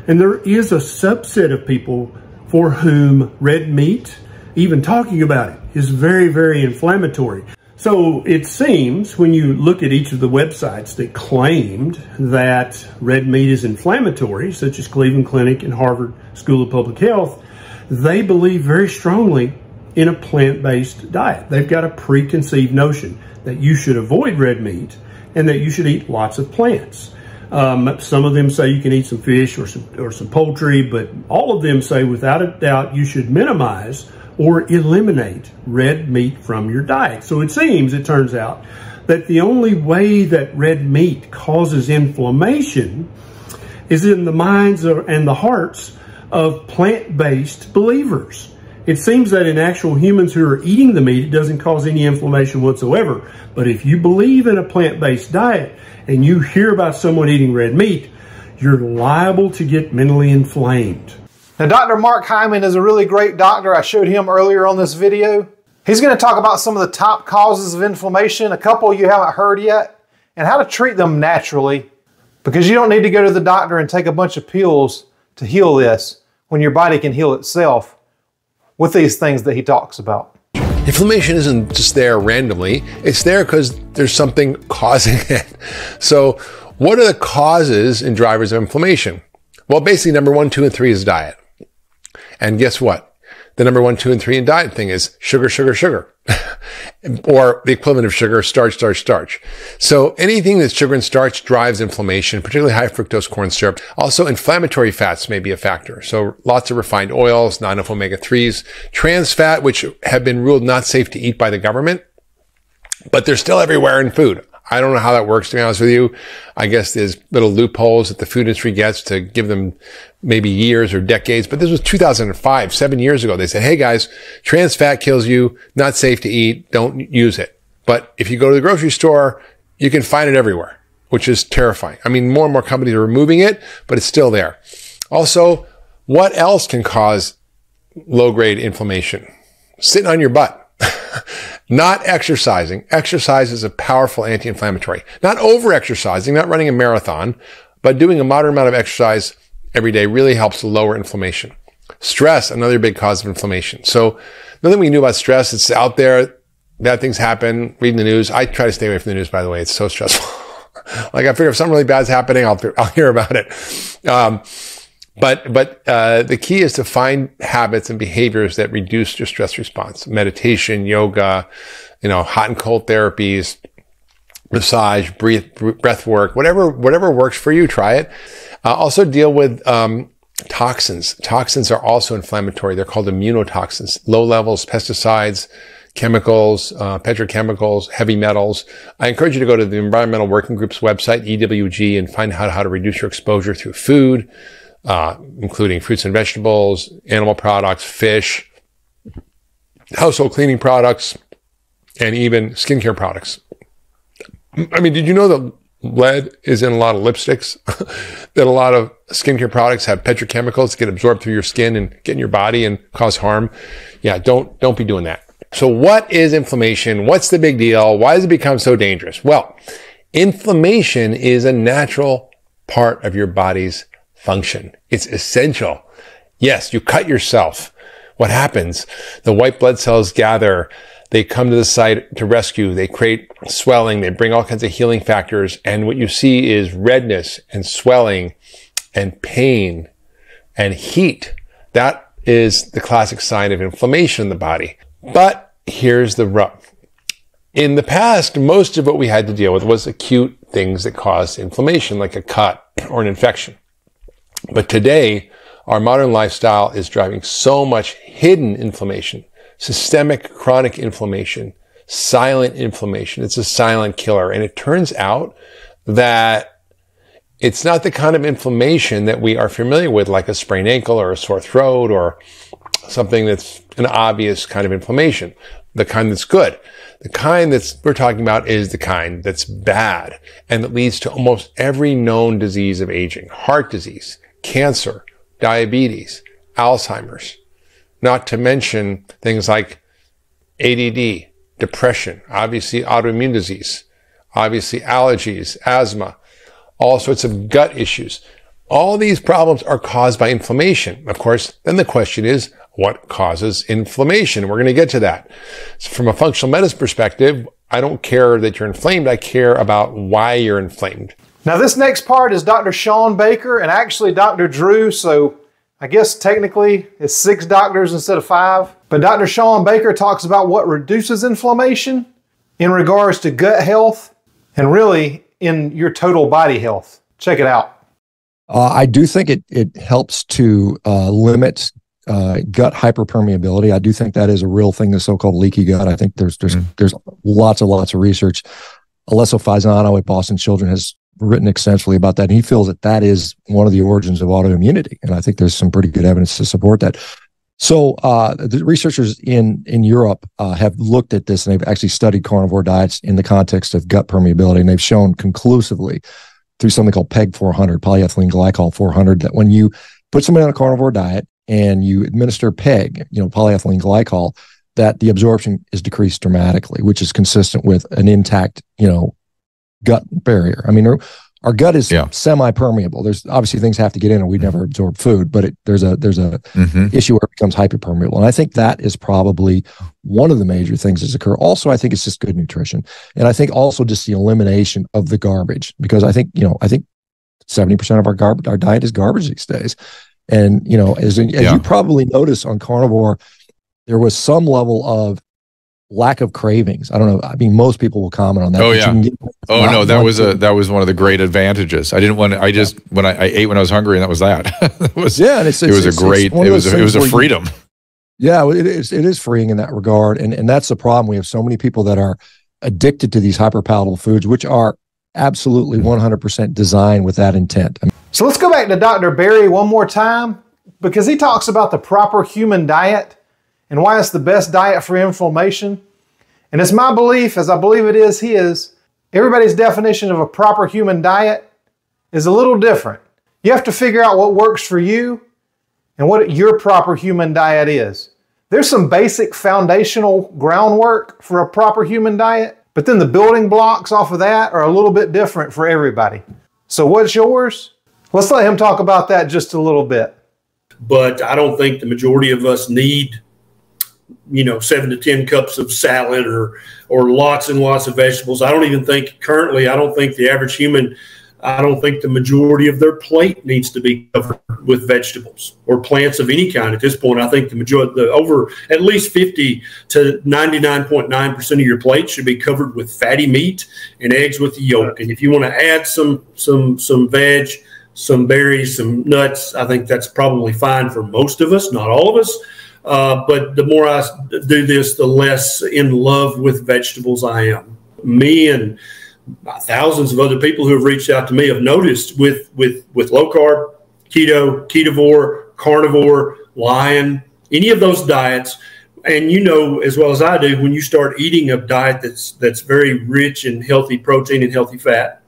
And there is a subset of people for whom red meat, even talking about it, is very, very inflammatory. So it seems when you look at each of the websites that claimed that red meat is inflammatory, such as Cleveland Clinic and Harvard School of Public Health, they believe very strongly in a plant-based diet. They've got a preconceived notion that you should avoid red meat and that you should eat lots of plants. Um, some of them say you can eat some fish or some, or some poultry, but all of them say without a doubt you should minimize or eliminate red meat from your diet. So it seems, it turns out, that the only way that red meat causes inflammation is in the minds and the hearts of plant-based believers. It seems that in actual humans who are eating the meat, it doesn't cause any inflammation whatsoever. But if you believe in a plant-based diet and you hear about someone eating red meat, you're liable to get mentally inflamed. Now, Dr. Mark Hyman is a really great doctor. I showed him earlier on this video. He's going to talk about some of the top causes of inflammation, a couple you haven't heard yet, and how to treat them naturally because you don't need to go to the doctor and take a bunch of pills to heal this when your body can heal itself with these things that he talks about. Inflammation isn't just there randomly, it's there because there's something causing [laughs] it. So, what are the causes and drivers of inflammation? Well, basically, number one, two, and three is diet. And guess what? the number one, two, and three in diet thing is sugar, sugar, sugar, [laughs] or the equivalent of sugar, starch, starch, starch. So anything that's sugar and starch drives inflammation, particularly high fructose corn syrup. Also, inflammatory fats may be a factor. So lots of refined oils, not enough omega-3s, trans fat, which have been ruled not safe to eat by the government, but they're still everywhere in food. I don't know how that works, to be honest with you. I guess there's little loopholes that the food industry gets to give them maybe years or decades. But this was 2005, seven years ago. They said, Hey guys, trans fat kills you, not safe to eat. Don't use it. But if you go to the grocery store, you can find it everywhere, which is terrifying. I mean, more and more companies are removing it, but it's still there. Also, what else can cause low grade inflammation? Sitting on your butt. [laughs] Not exercising. Exercise is a powerful anti-inflammatory. Not over-exercising, not running a marathon, but doing a moderate amount of exercise every day really helps lower inflammation. Stress, another big cause of inflammation. So nothing we knew about stress. It's out there. Bad things happen. Reading the news. I try to stay away from the news, by the way. It's so stressful. [laughs] like I figure if something really bad's happening, I'll, I'll hear about it. Um, but but uh, the key is to find habits and behaviors that reduce your stress response. Meditation, yoga, you know, hot and cold therapies, massage, breath, breath work, whatever whatever works for you. Try it. Uh, also deal with um, toxins. Toxins are also inflammatory. They're called immunotoxins. Low levels, pesticides, chemicals, uh, petrochemicals, heavy metals. I encourage you to go to the Environmental Working Group's website, EWG, and find out how to reduce your exposure through food, uh, including fruits and vegetables, animal products, fish, household cleaning products, and even skincare products. I mean, did you know that lead is in a lot of lipsticks? [laughs] that a lot of skincare products have petrochemicals that get absorbed through your skin and get in your body and cause harm? Yeah, don't don't be doing that. So, what is inflammation? What's the big deal? Why does it become so dangerous? Well, Inflammation is a natural part of your body's function. It's essential. Yes, you cut yourself. What happens? The white blood cells gather. They come to the site to rescue. They create swelling. They bring all kinds of healing factors. And what you see is redness and swelling and pain and heat. That is the classic sign of inflammation in the body. But here's the rub. In the past, most of what we had to deal with was acute things that caused inflammation, like a cut or an infection. But today, our modern lifestyle is driving so much hidden inflammation, systemic chronic inflammation, silent inflammation. It's a silent killer. And it turns out that it's not the kind of inflammation that we are familiar with, like a sprained ankle or a sore throat or something that's an obvious kind of inflammation, the kind that's good. The kind that's we're talking about is the kind that's bad and that leads to almost every known disease of aging, heart disease, cancer, diabetes, Alzheimer's, not to mention things like ADD, depression, obviously autoimmune disease, obviously allergies, asthma, all sorts of gut issues. All these problems are caused by inflammation. Of course, then the question is, what causes inflammation? We're going to get to that. So from a functional medicine perspective, I don't care that you're inflamed. I care about why you're inflamed. Now, this next part is Dr. Shawn Baker and actually Dr. Drew, so I guess technically it's six doctors instead of five. But Dr. Shawn Baker talks about what reduces inflammation in regards to gut health and really in your total body health. Check it out. Uh, I do think it it helps to uh, limit uh, gut hyperpermeability. I do think that is a real thing, the so-called leaky gut. I think there's there's mm. there's lots and lots of research. Alessio Fasano at Boston Children has written extensively about that. And he feels that that is one of the origins of autoimmunity. And I think there's some pretty good evidence to support that. So uh, the researchers in in Europe uh, have looked at this and they've actually studied carnivore diets in the context of gut permeability, and they've shown conclusively through something called PEG 400, polyethylene glycol 400, that when you put somebody on a carnivore diet and you administer PEG, you know, polyethylene glycol, that the absorption is decreased dramatically, which is consistent with an intact, you know, gut barrier. I mean, our, our gut is yeah. semi-permeable. There's obviously things have to get in, and we mm-hmm. never absorb food. But it, there's a there's a mm-hmm. issue where it becomes hyperpermeable, and I think that is probably one of the major things that occur. Also, I think it's just good nutrition, and I think also just the elimination of the garbage because I think you know I think seventy percent of our garbage our diet is garbage these days, and you know as, as yeah. you probably notice on carnivore, there was some level of lack of cravings. I don't know. I mean, most people will comment on that. Oh yeah. oh no, that was a that was one of the great advantages. I didn't want. To, I just yeah. when I, I, ate when I was hungry, and that was that. [laughs] it was yeah. And it's, it's it was it's, a great. It was a, it was a freedom. You, yeah, it is. It is freeing in that regard, and and that's the problem. We have so many people that are addicted to these hyperpalatable foods, which are absolutely 100% mm-hmm. designed with that intent. I mean, so let's go back to Dr. Berry one more time because he talks about the proper human diet and why it's the best diet for inflammation. And it's my belief, as I believe it is his, everybody's definition of a proper human diet is a little different. You have to figure out what works for you and what your proper human diet is. There's some basic foundational groundwork for a proper human diet, but then the building blocks off of that are a little bit different for everybody. So, what's yours? Let's let him talk about that just a little bit. But I don't think the majority of us need you know seven to ten cups of salad or or lots and lots of vegetables. I don't even think currently. I don't think the average human. I don't think the majority of their plate needs to be covered with vegetables or plants of any kind at this point. I think the majority, the over at least 50 to 99.9 percent of your plate should be covered with fatty meat and eggs with the yolk. And if you want to add some some some veg, some berries, some nuts, I think that's probably fine for most of us, not all of us. Uh, but the more I do this, the less in love with vegetables I am. Me and thousands of other people who have reached out to me have noticed with with with low carb, keto, ketovore, carnivore, lion, any of those diets. And you know as well as I do, when you start eating a diet that's that's very rich in healthy protein and healthy fat,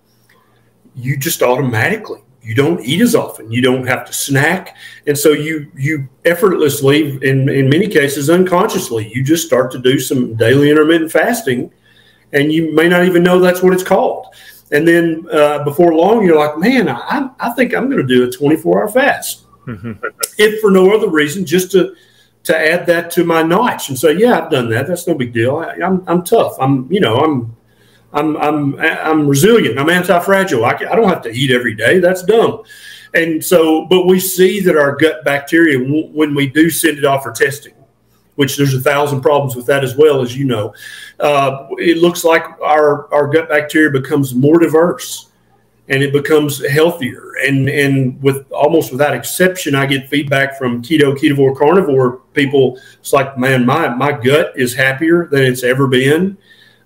you just automatically you don't eat as often you don't have to snack and so you you effortlessly in in many cases unconsciously you just start to do some daily intermittent fasting and you may not even know that's what it's called And then uh, before long, you're like, man, I, I think I'm going to do a 24 hour fast. if for no other reason, just to to add that to my notch and say, yeah, I've done that. That's no big deal. I, am I'm, I'm tough. I'm you know I'm I'm I'm I'm resilient. I'm anti-fragile. I, I don't have to eat every day. That's dumb. And so, but we see that our gut bacteria when we do send it off for testing, which there's a thousand problems with that as well as you know. Uh, it looks like our our gut bacteria becomes more diverse and it becomes healthier. And and with almost without exception, I get feedback from keto, ketovore, carnivore people. It's like, man, my my gut is happier than it's ever been,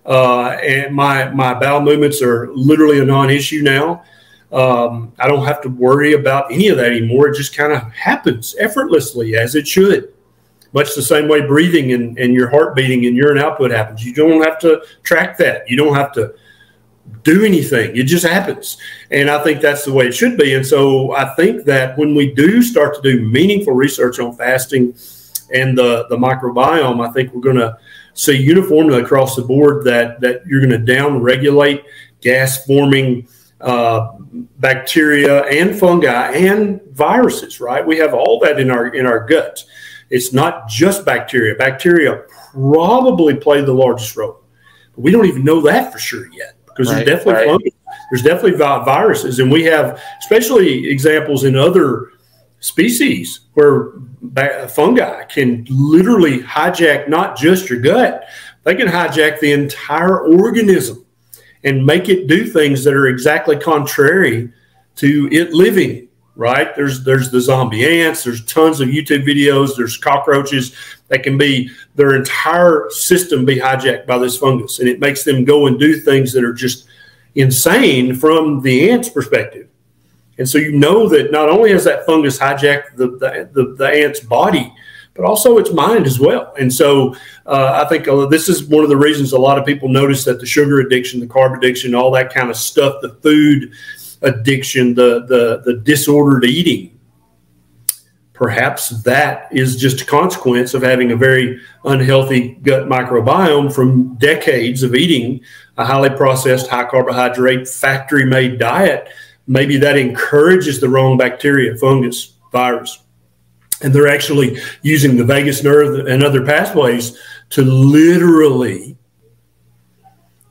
uh, and my my bowel movements are literally a non-issue now. Um, I don't have to worry about any of that anymore. It just kind of happens effortlessly as it should. Much the same way breathing and, and your heart beating and urine output happens. You don't have to track that. You don't have to do anything. It just happens. And I think that's the way it should be. And so I think that when we do start to do meaningful research on fasting and the, the microbiome, I think we're going to see uniformly across the board that, that you're going to down regulate gas forming uh, bacteria and fungi and viruses, right? We have all that in our in our gut. It's not just bacteria. Bacteria probably play the largest role. But we don't even know that for sure yet because right, there's definitely right. there's definitely viruses, and we have especially examples in other species where fungi can literally hijack not just your gut, they can hijack the entire organism and make it do things that are exactly contrary to it living right? There's there's the zombie ants there's tons of youtube videos there's cockroaches that can be their entire system be hijacked by this fungus and it makes them go and do things that are just insane from the ants perspective and so you know that not only has that fungus hijacked the the, the, the ant's body but also its mind as well. And so uh, I think uh, this is one of the reasons a lot of people notice that the sugar addiction, the carb addiction, all that kind of stuff, the food addiction, the the, the disordered eating. Perhaps that is just a consequence of having a very unhealthy gut microbiome from decades of eating a highly processed, high carbohydrate, factory made diet. Maybe that encourages the wrong bacteria, fungus, virus and they're actually using the vagus nerve and other pathways to literally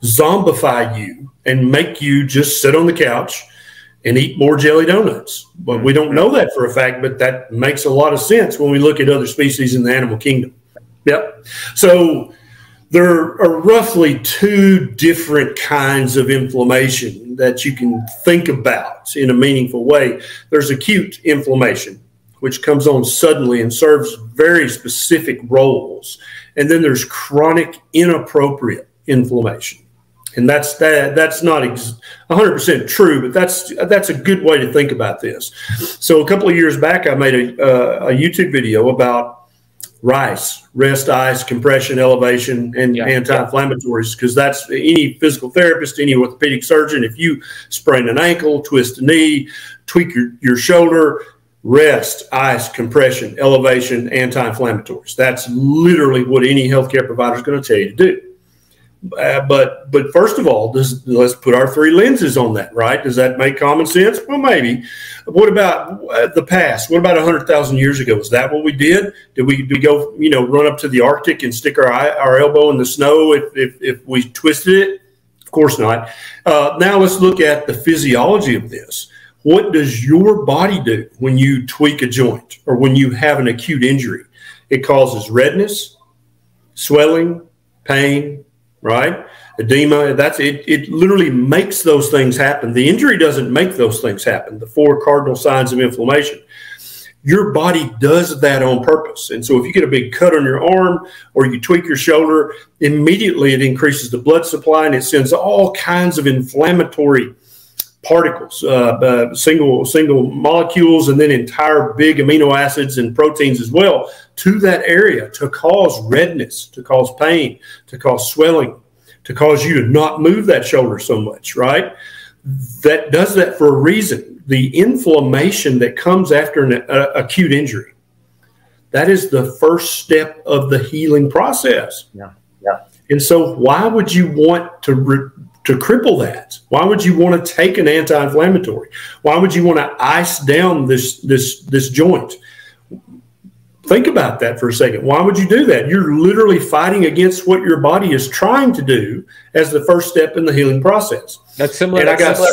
zombify you and make you just sit on the couch and eat more jelly donuts. But we don't know that for a fact, but that makes a lot of sense when we look at other species in the animal kingdom. Yep. So there are roughly two different kinds of inflammation that you can think about in a meaningful way. There's acute inflammation, which comes on suddenly and serves very specific roles. And then there's chronic inappropriate inflammation. And that's that that's not 100% true, but that's that's a good way to think about this. So a couple of years back I made a, uh, a YouTube video about RICE, rest, ice, compression, elevation, and yeah, anti-inflammatories, because that's any physical therapist, any orthopedic surgeon, if you sprain an ankle, twist a knee, tweak your, your shoulder, rest, ice, compression, elevation, anti-inflammatories. That's literally what any healthcare provider is going to tell you to do. Uh, but but first of all, let's put our three lenses on that, right? Does that make common sense? Well, maybe. What about uh, the past? What about hundred thousand years ago? Is that what we did? Did we, did we go, you know, run up to the Arctic and stick our eye, our elbow in the snow if, if, if we twisted it? Of course not. Uh, now let's look at the physiology of this. What does your body do when you tweak a joint or when you have an acute injury? It causes redness, swelling, pain, right? Edema. That's it. It literally makes those things happen. The injury doesn't make those things happen. The four cardinal signs of inflammation. Your body does that on purpose. And so if you get a big cut on your arm or you tweak your shoulder, immediately it increases the blood supply and it sends all kinds of inflammatory particles, uh, uh, single single molecules, and then entire big amino acids and proteins as well to that area to cause redness, to cause pain, to cause swelling, to cause you to not move that shoulder so much, right? That does that for a reason. The inflammation that comes after an uh, acute injury, that is the first step of the healing process. Yeah. Yeah. And so, why would you want to to cripple that? Why would you want to take an anti-inflammatory? Why would you want to ice down this this this joint? Think about that for a second. Why would you do that? You're literally fighting against what your body is trying to do as the first step in the healing process. That's similar. And I got similar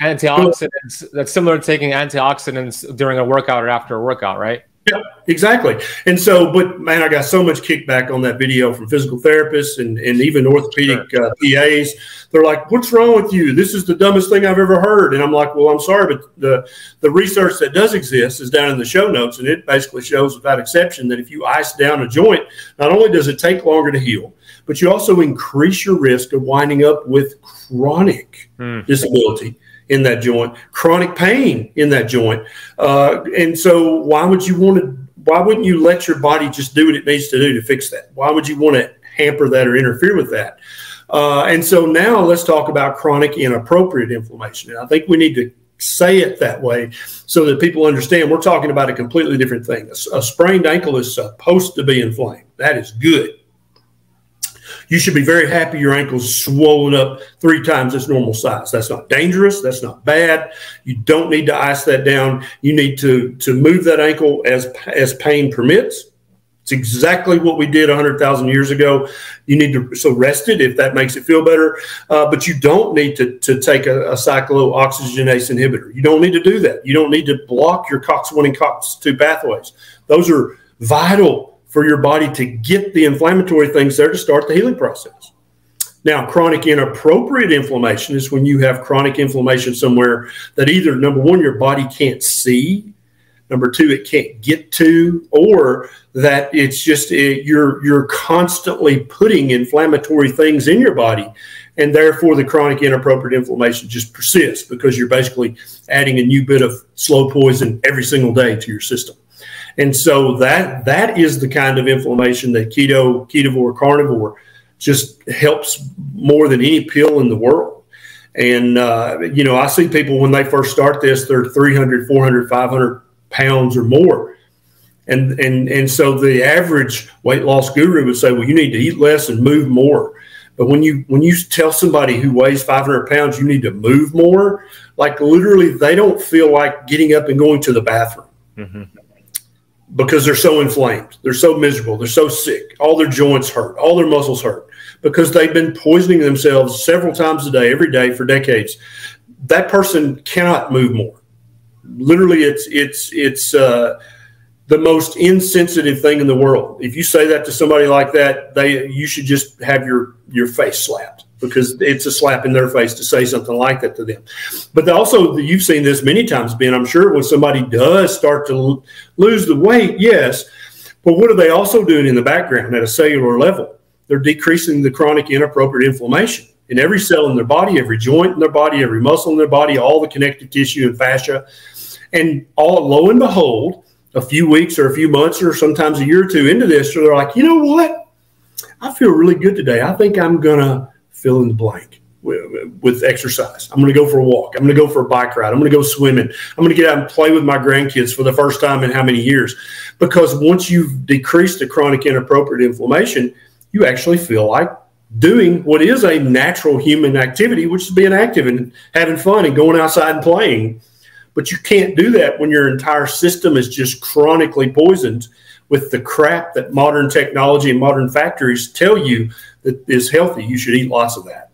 antioxidants. That's similar to taking antioxidants during a workout or after a workout, right? Yeah, exactly. And so, but man, I got so much kickback on that video from physical therapists and, and even orthopedic uh, PAs. They're like, "What's wrong with you? This is the dumbest thing I've ever heard." And I'm like, "Well, I'm sorry, but the the research that does exist is down in the show notes, and it basically shows, without exception, that if you ice down a joint, not only does it take longer to heal, but you also increase your risk of winding up with chronic mm. disability." In that joint, chronic pain in that joint. Uh, and so, why would you want to? Why wouldn't you let your body just do what it needs to do to fix that? Why would you want to hamper that or interfere with that? Uh, and so now let's talk about chronic inappropriate inflammation. And I think we need to say it that way so that people understand we're talking about a completely different thing. A, a sprained ankle is supposed to be inflamed. That is good you should be very happy your ankle's swollen up three times its normal size. That's not dangerous. That's not bad. You don't need to ice that down. You need to to move that ankle as as pain permits. It's exactly what we did 100,000 years ago. You need to so rest it if that makes it feel better, uh, but you don't need to, to take a, a cyclooxygenase inhibitor. You don't need to do that. You don't need to block your COX1 and COX2 pathways. Those are vital for your body to get the inflammatory things there to start the healing process. Now, chronic inappropriate inflammation is when you have chronic inflammation somewhere that either number one, your body can't see, number two, it can't get to, or that it's just it, you're you're constantly putting inflammatory things in your body, and therefore the chronic inappropriate inflammation just persists because you're basically adding a new bit of slow poison every single day to your system. And so that that is the kind of inflammation that keto, ketovore, carnivore just helps more than any pill in the world. And, uh, you know, I see people when they first start this, they're 300, 400, 500 pounds or more. And, and, and so the average weight loss guru would say, well, you need to eat less and move more. But when you when you tell somebody who weighs 500 pounds you need to move more, like literally they don't feel like getting up and going to the bathroom. Mm-hmm because they're so inflamed. They're so miserable. They're so sick. All their joints hurt. All their muscles hurt because they've been poisoning themselves several times a day, every day for decades. That person cannot move more. Literally, it's it's it's uh, the most insensitive thing in the world. If you say that to somebody like that, they you should just have your your face slapped because it's a slap in their face to say something like that to them. But also, you've seen this many times, Ben. I'm sure when somebody does start to lose the weight, yes. But what are they also doing in the background at a cellular level? They're decreasing the chronic inappropriate inflammation in every cell in their body, every joint in their body, every muscle in their body, all the connective tissue and fascia. And all lo and behold, a few weeks or a few months or sometimes a year or two into this, they're like, you know what? I feel really good today. I think I'm gonna fill in the blank with, exercise. I'm going to go for a walk. I'm going to go for a bike ride. I'm going to go swimming. I'm going to get out and play with my grandkids for the first time in how many years? Because once you've decreased the chronic inappropriate inflammation, you actually feel like doing what is a natural human activity, which is being active and having fun and going outside and playing. But you can't do that when your entire system is just chronically poisoned with the crap that modern technology and modern factories tell you that is healthy. You should eat lots of that.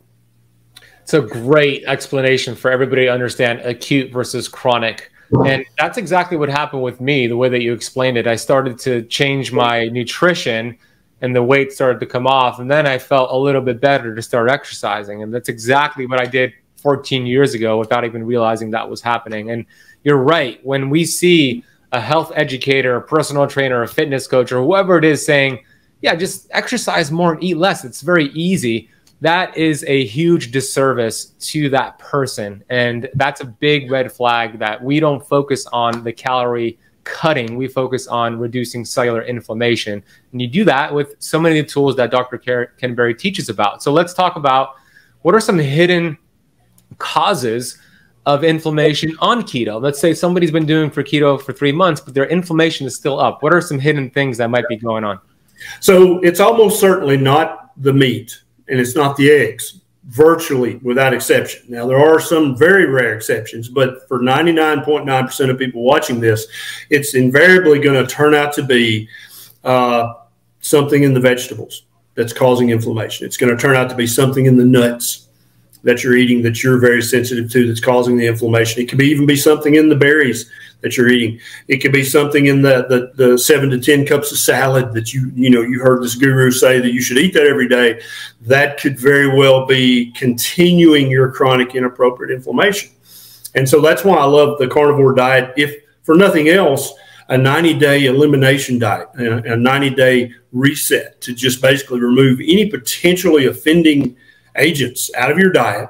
It's a great explanation for everybody to understand acute versus chronic. And that's exactly what happened with me, the way that you explained it. I started to change my nutrition and the weight started to come off. And then I felt a little bit better to start exercising. And that's exactly what I did 14 years ago without even realizing that was happening. And you're right. When we see a health educator, a personal trainer, a fitness coach, or whoever it is saying, yeah, just exercise more and eat less. It's very easy. That is a huge disservice to that person. And that's a big red flag that we don't focus on the calorie cutting. We focus on reducing cellular inflammation. And you do that with so many of the tools that Dr. Ken Berry teaches about. So let's talk about what are some hidden causes of inflammation on keto. Let's say somebody's been doing for keto for three months, but their inflammation is still up. What are some hidden things that might be going on? So it's almost certainly not the meat and it's not the eggs. virtually without exception. Now, there are some very rare exceptions, but for 99.9% of people watching this, it's invariably going to turn out to be uh, something in the vegetables that's causing inflammation. It's going to turn out to be something in the nuts that you're eating that you're very sensitive to that's causing the inflammation. It could even be something in the berries that you're eating. It could be something in the, the, the seven to 10 cups of salad that you, you know, you heard this guru say that you should eat that every day. That could very well be continuing your chronic inappropriate inflammation. And so that's why I love the carnivore diet. If for nothing else, a 90 day elimination diet, a 90 day reset to just basically remove any potentially offending agents out of your diet.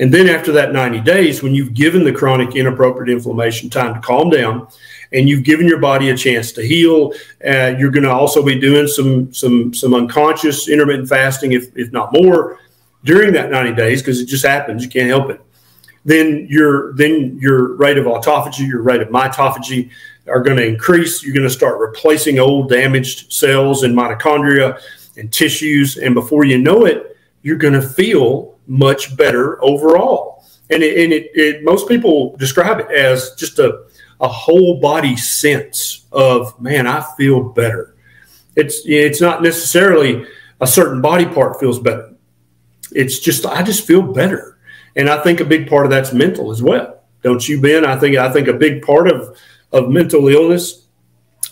And then after that 90 days, when you've given the chronic inappropriate inflammation time to calm down and you've given your body a chance to heal, uh, you're going to also be doing some, some, some unconscious intermittent fasting, if, if not more, during that 90 days, because it just happens. You can't help it. Then your, then your rate of autophagy, your rate of mitophagy are going to increase. You're going to start replacing old damaged cells and mitochondria and tissues. And before you know it, you're going to feel much better overall. And, it, and it, it, most people describe it as just a, a whole body sense of, man, I feel better. It's, it's not necessarily a certain body part feels better. It's just, I just feel better. And I think a big part of that's mental as well. Don't you, Ben? I think, I think a big part of, of mental illness,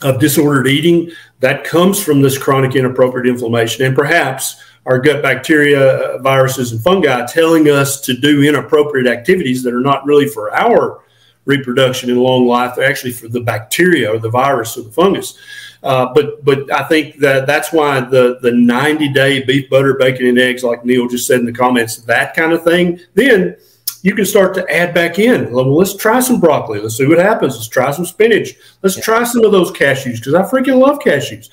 of disordered eating, that comes from this chronic inappropriate inflammation. And perhaps our gut bacteria, viruses, and fungi telling us to do inappropriate activities that are not really for our reproduction and long life. Actually for the bacteria or the virus or the fungus. Uh, but but I think that that's why the the 90 day beef butter bacon and eggs, like Neil just said in the comments, that kind of thing. Then you can start to add back in. Well, let's try some broccoli. Let's see what happens. Let's try some spinach. Let's try some of those cashews because I freaking love cashews.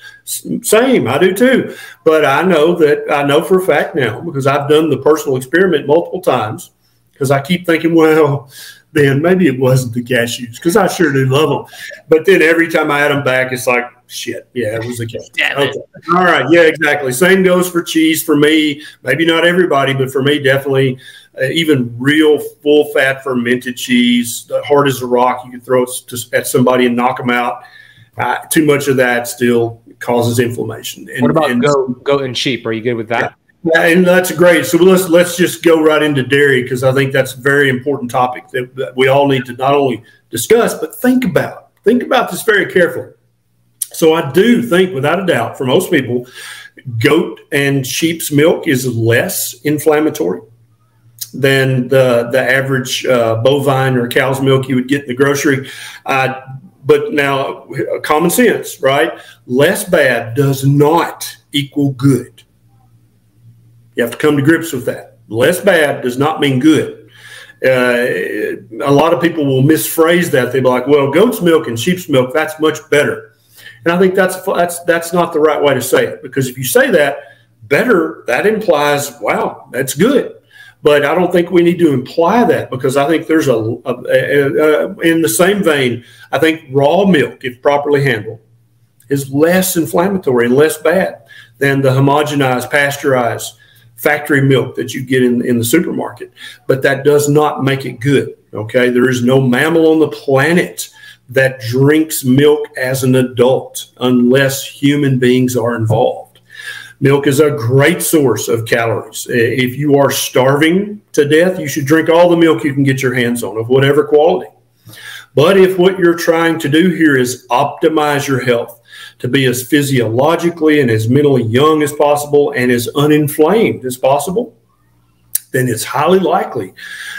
Same, I do too. But I know that I know for a fact now because I've done the personal experiment multiple times because I keep thinking, well, then maybe it wasn't the cashews because I sure do love them. But then every time I add them back, it's like, shit, yeah, it was the cashews. Okay. All right. Yeah, exactly. Same goes for cheese for me. Maybe not everybody, but for me, definitely uh, even real full fat fermented cheese, hard as a rock, you can throw it to, at somebody and knock them out. Uh, too much of that still causes inflammation. And, what about and, goat, goat and sheep? Are you good with that? Yeah, and that's great. So let's let's just go right into dairy because I think that's a very important topic that, that we all need to not only discuss but think about. Think about this very carefully. So I do think, without a doubt, for most people, goat and sheep's milk is less inflammatory than the the average uh, bovine or cow's milk you would get in the grocery. Uh, but now, common sense, right? Less bad does not equal good. You have to come to grips with that. Less bad does not mean good. Uh, a lot of people will misphrase that. They'll be like, "Well, goat's milk and sheep's milk that's much better," and I think that's that's that's not the right way to say it because if you say that better, that implies, "Wow, that's good." But I don't think we need to imply that because I think there's a, a, a, a, in the same vein, I think raw milk, if properly handled, is less inflammatory and less bad than the homogenized, pasteurized factory milk that you get in, in the supermarket. But that does not make it good. Okay. There is no mammal on the planet that drinks milk as an adult unless human beings are involved. Milk is a great source of calories. If you are starving to death, you should drink all the milk you can get your hands on of whatever quality. But if what you're trying to do here is optimize your health to be as physiologically and as mentally young as possible and as uninflamed as possible, then it's highly likely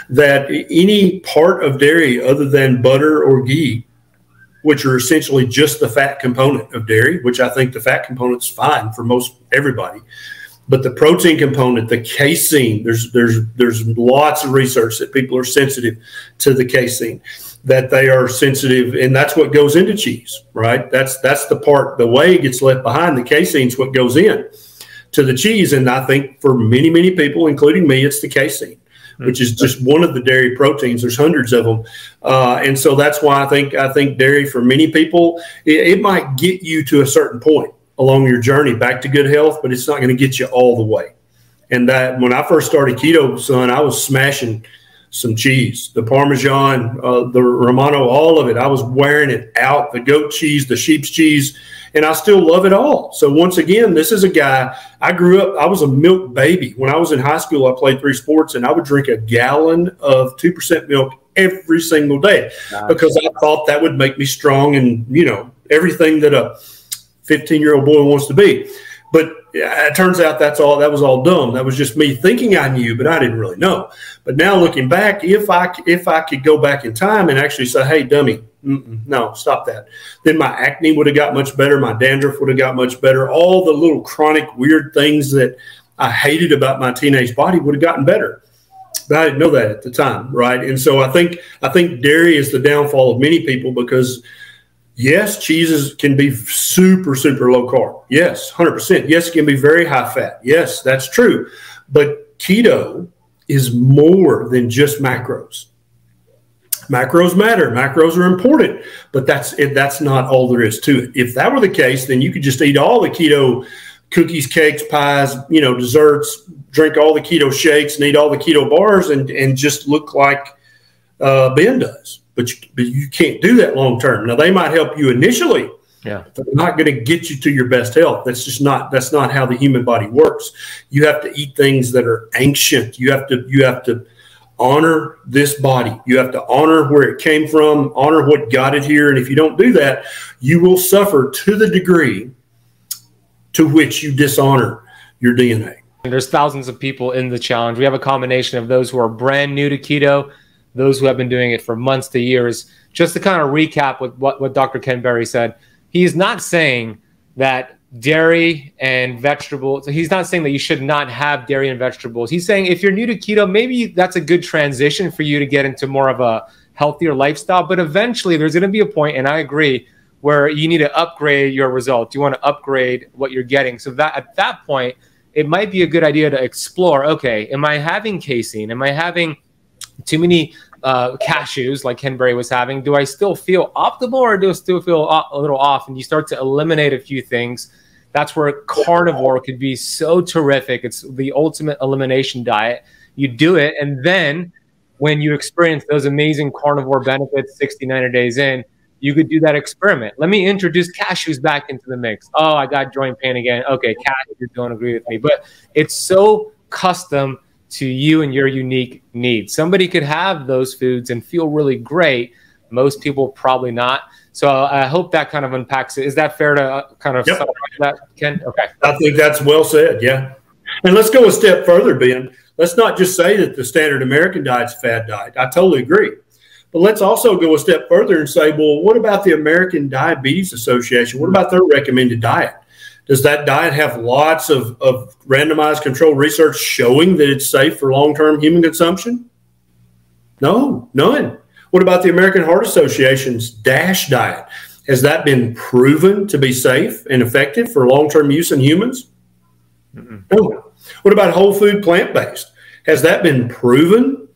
that any part of dairy other than butter or ghee which are essentially just the fat component of dairy, which I think the fat component's fine for most everybody. But the protein component, the casein, there's there's there's lots of research that people are sensitive to the casein, that they are sensitive, and that's what goes into cheese, right? That's that's the part, the whey gets left behind. The casein's what goes in to the cheese, and I think for many many people, including me, it's the casein which is just one of the dairy proteins. There's hundreds of them, uh, and so that's why I think I think dairy for many people it, it might get you to a certain point along your journey back to good health, but it's not going to get you all the way. And that when I first started keto, son, I was smashing some cheese, the Parmesan, uh, the Romano, all of it. I was wearing it out, the goat cheese, the sheep's cheese, and I still love it all. So once again, this is a guy, I grew up, I was a milk baby. When I was in high school, I played three sports and I would drink a gallon of 2% milk every single day nice. because I thought that would make me strong and, you know, everything that a 15 year old boy wants to be. But it turns out that's all that was all dumb. That was just me thinking I knew, but I didn't really know. But now looking back, if I if I could go back in time and actually say, "Hey, dummy, no, stop that," then my acne would have got much better. My dandruff would have got much better. All the little chronic weird things that I hated about my teenage body would have gotten better. But I didn't know that at the time, right? And so I think I think dairy is the downfall of many people because Yes, cheeses can be super, super low carb. Yes, 100%. Yes, it can be very high fat. Yes, that's true. But keto is more than just macros. Macros matter. Macros are important, but that's it, that's not all there is to it. If that were the case, then you could just eat all the keto cookies, cakes, pies, you know, desserts, drink all the keto shakes, and eat all the keto bars, and and just look like uh, Ben does but you, but you can't do that long term. Now they might help you initially, yeah, but they're not going to get you to your best health. That's just not that's not how the human body works. You have to eat things that are ancient. You have to you have to honor this body. You have to honor where it came from, honor what got it here, and if you don't do that, you will suffer to the degree to which you dishonor your DNA. There's thousands of people in the challenge. We have a combination of those who are brand new to keto those who have been doing it for months to years. Just to kind of recap with what, what Dr. Ken Berry said, he's not saying that dairy and vegetables, he's not saying that you should not have dairy and vegetables. He's saying if you're new to keto, maybe that's a good transition for you to get into more of a healthier lifestyle. But eventually, there's going to be a point, and I agree, where you need to upgrade your results. You want to upgrade what you're getting. So that at that point, it might be a good idea to explore. Okay, am I having casein? Am I having too many uh, cashews like Ken Berry was having, do I still feel optimal or do I still feel a little off? And you start to eliminate a few things. That's where carnivore could be so terrific. It's the ultimate elimination diet. You do it, and then when you experience those amazing carnivore benefits 60, 90 days in, you could do that experiment. Let me introduce cashews back into the mix. Oh, I got joint pain again. Okay, cashews don't agree with me. But it's so custom to you and your unique needs. Somebody could have those foods and feel really great. Most people probably not. So I hope that kind of unpacks it. Is that fair to uh, kind of yep. that, Ken? Okay. I think that's well said. Yeah. And let's go a step further, Ben. Let's not just say that the standard American diet's a fad diet. I totally agree. But let's also go a step further and say, well, what about the American Diabetes Association? What about their recommended diet? Does that diet have lots of, of randomized controlled research showing that it's safe for long term human consumption? No, none. What about the American Heart Association's DASH diet? Has that been proven to be safe and effective for long term use in humans? Mm-mm. No. What about whole food plant based? Has that been proven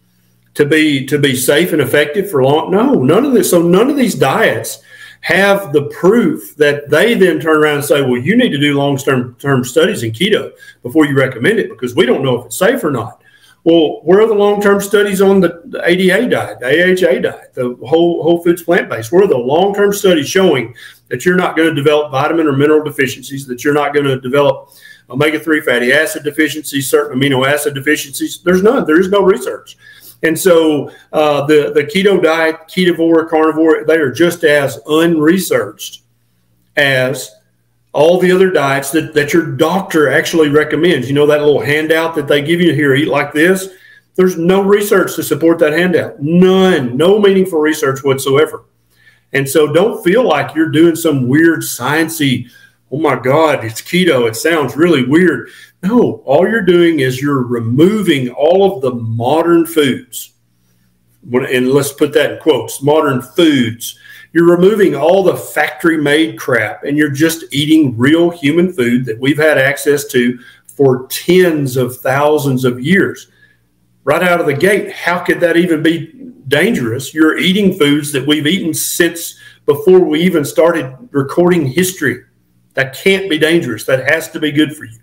to be to be safe and effective for long? No, none of this. So none of these diets have the proof that they then turn around and say, well, you need to do long term term studies in keto before you recommend it because we don't know if it's safe or not. Well, where are the long term studies on the, the ADA diet, the AHA diet, the whole whole foods plant based? Where are the long term studies showing that you're not going to develop vitamin or mineral deficiencies, that you're not going to develop omega 3 fatty acid deficiencies, certain amino acid deficiencies? There's none. There is no research. And so uh, the, the keto diet, ketovore, carnivore, they are just as unresearched as all the other diets that, that your doctor actually recommends. You know, that little handout that they give you here, eat like this. There's no research to support that handout. None, no meaningful research whatsoever. And so don't feel like you're doing some weird sciencey, oh my God, it's keto. It sounds really weird. No, all you're doing is you're removing all of the modern foods. And let's put that in quotes modern foods. You're removing all the factory made crap and you're just eating real human food that we've had access to for tens of thousands of years. Right out of the gate, how could that even be dangerous? You're eating foods that we've eaten since before we even started recording history. That can't be dangerous. That has to be good for you.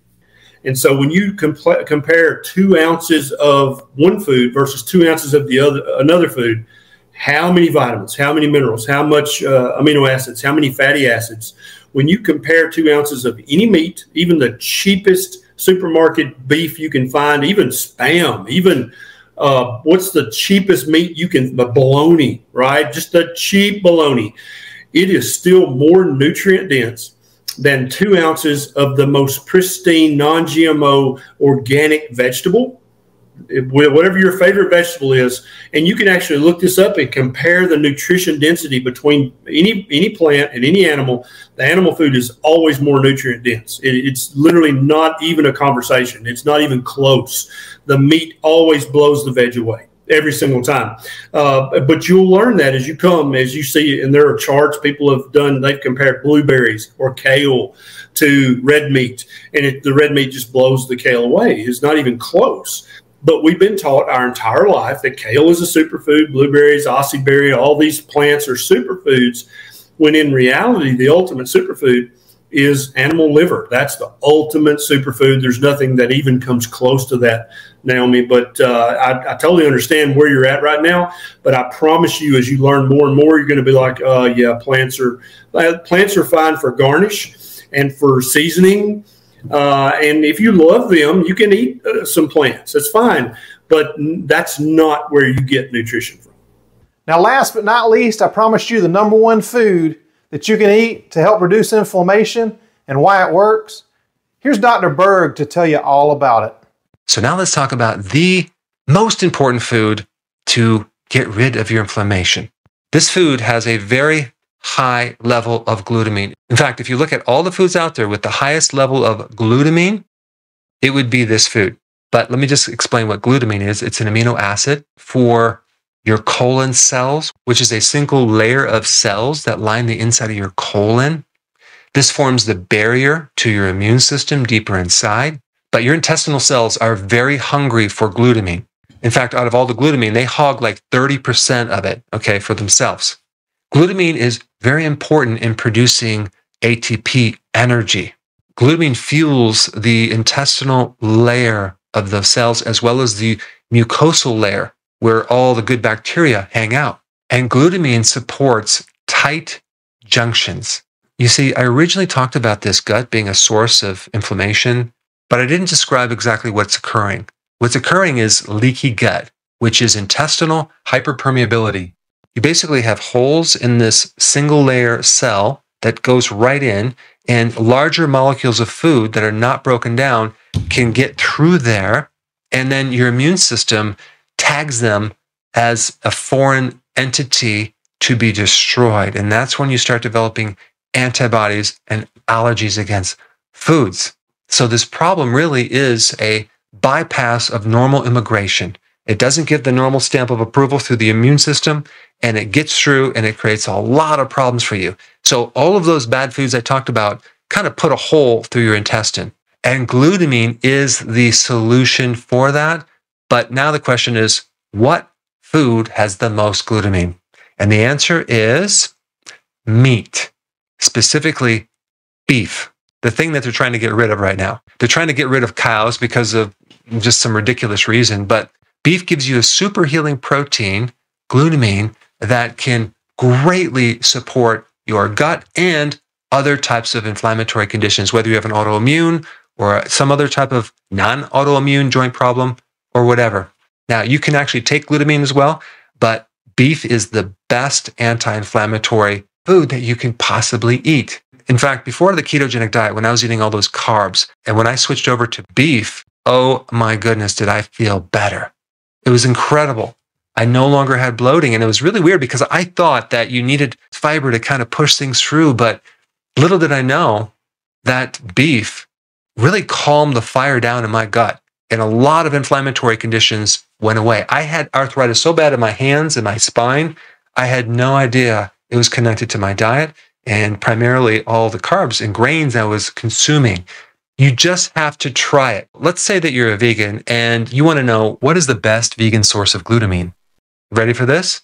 And so when you compl- compare two ounces of one food versus two ounces of the other another food, how many vitamins, how many minerals, how much uh, amino acids, how many fatty acids. When you compare two ounces of any meat, even the cheapest supermarket beef you can find, even spam, even uh, what's the cheapest meat you can, bologna, right? Just the cheap bologna. It is still more nutrient dense than two ounces of the most pristine, non GMO organic vegetable whatever your favorite vegetable is, and you can actually look this up and compare the nutrition density between any any plant and any animal. The animal food is always more nutrient dense. It, it's literally not even a conversation. It's not even close. The meat always blows the veg away every single time. Uh, but you'll learn that as you come, as you see, and there are charts people have done. They've compared blueberries or kale to red meat, and it, the red meat just blows the kale away. It's not even close. But we've been taught our entire life that kale is a superfood, blueberries, acai berry, all these plants are superfoods, when in reality, the ultimate superfood is animal liver. That's the ultimate superfood. There's nothing that even comes close to that, Naomi. But uh, I, I, totally understand where you're at right now. But I promise you, as you learn more and more, you're going to be like, uh, yeah, plants are uh, plants are fine for garnish and for seasoning uh, and if you love them, you can eat uh, some plants. That's fine. But that's not where you get nutrition from. Now, last but not least, I promised you the number one food that you can eat to help reduce inflammation and why it works. Here's Dr. Berg to tell you all about it. So, now let's talk about the most important food to get rid of your inflammation. This food has a very high level of glutamine. In fact, if you look at all the foods out there with the highest level of glutamine, it would be this food. But let me just explain what glutamine is. It's an amino acid for your colon cells, which is a single layer of cells that line the inside of your colon. This forms the barrier to your immune system deeper inside. But your intestinal cells are very hungry for glutamine. In fact, out of all the glutamine, they hog like 30% of it, okay, for themselves. Glutamine is very important in producing ATP energy. Glutamine fuels the intestinal layer of the cells as well as the mucosal layer where all the good bacteria hang out. And glutamine supports tight junctions. You see, I originally talked about this gut being a source of inflammation, but I didn't describe exactly what's occurring. What's occurring is leaky gut, which is intestinal hyperpermeability you basically have holes in this single layer cell that goes right in, and larger molecules of food that are not broken down can get through there. And then your immune system tags them as a foreign entity to be destroyed. And that's when you start developing antibodies and allergies against foods. So this problem really is a bypass of normal immigration. It doesn't get the normal stamp of approval through the immune system and it gets through and it creates a lot of problems for you. So all of those bad foods I talked about kind of put a hole through your intestine. And glutamine is the solution for that. But now the question is, what food has the most glutamine? And the answer is meat, specifically beef, the thing that they're trying to get rid of right now. They're trying to get rid of cows because of just some ridiculous reason. But beef gives you a super healing protein, glutamine, that can greatly support your gut and other types of inflammatory conditions, whether you have an autoimmune or some other type of non autoimmune joint problem or whatever. Now, you can actually take glutamine as well, but beef is the best anti inflammatory food that you can possibly eat. In fact, before the ketogenic diet, when I was eating all those carbs, and when I switched over to beef, oh my goodness, did I feel better. It was incredible. I no longer had bloating. And it was really weird because I thought that you needed fiber to kind of push things through. But little did I know that beef really calmed the fire down in my gut. And a lot of inflammatory conditions went away. I had arthritis so bad in my hands and my spine, I had no idea it was connected to my diet and primarily all the carbs and grains I was consuming. You just have to try it. Let's say that you're a vegan and you want to know what is the best vegan source of glutamine. Ready for this?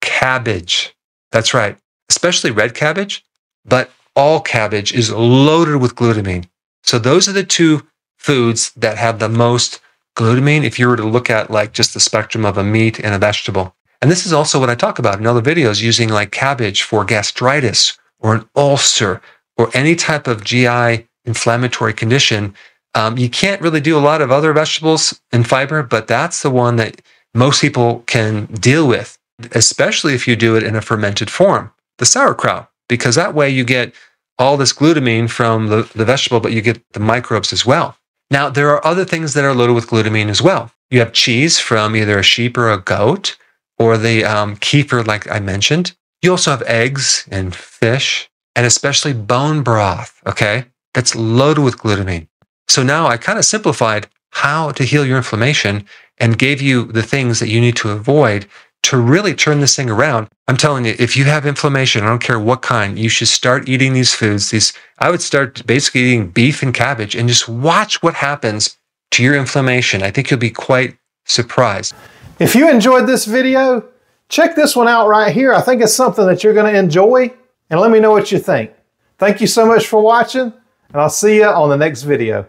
Cabbage. That's right, especially red cabbage, but all cabbage is loaded with glutamine. So those are the two foods that have the most glutamine if you were to look at like just the spectrum of a meat and a vegetable. And this is also what I talk about in other videos using like cabbage for gastritis or an ulcer or any type of GI inflammatory condition. Um, you can't really do a lot of other vegetables and fiber, but that's the one that most people can deal with, especially if you do it in a fermented form, the sauerkraut, because that way you get all this glutamine from the, the vegetable, but you get the microbes as well. Now, there are other things that are loaded with glutamine as well. You have cheese from either a sheep or a goat, or the um, kefir, like I mentioned. You also have eggs and fish, and especially bone broth, okay? That's loaded with glutamine. So now I kind of simplified how to heal your inflammation and gave you the things that you need to avoid to really turn this thing around. I'm telling you, if you have inflammation, I don't care what kind, you should start eating these foods. These I would start basically eating beef and cabbage and just watch what happens to your inflammation. I think you'll be quite surprised. If you enjoyed this video, check this one out right here. I think it's something that you're going to enjoy and let me know what you think. Thank you so much for watching and I'll see you on the next video.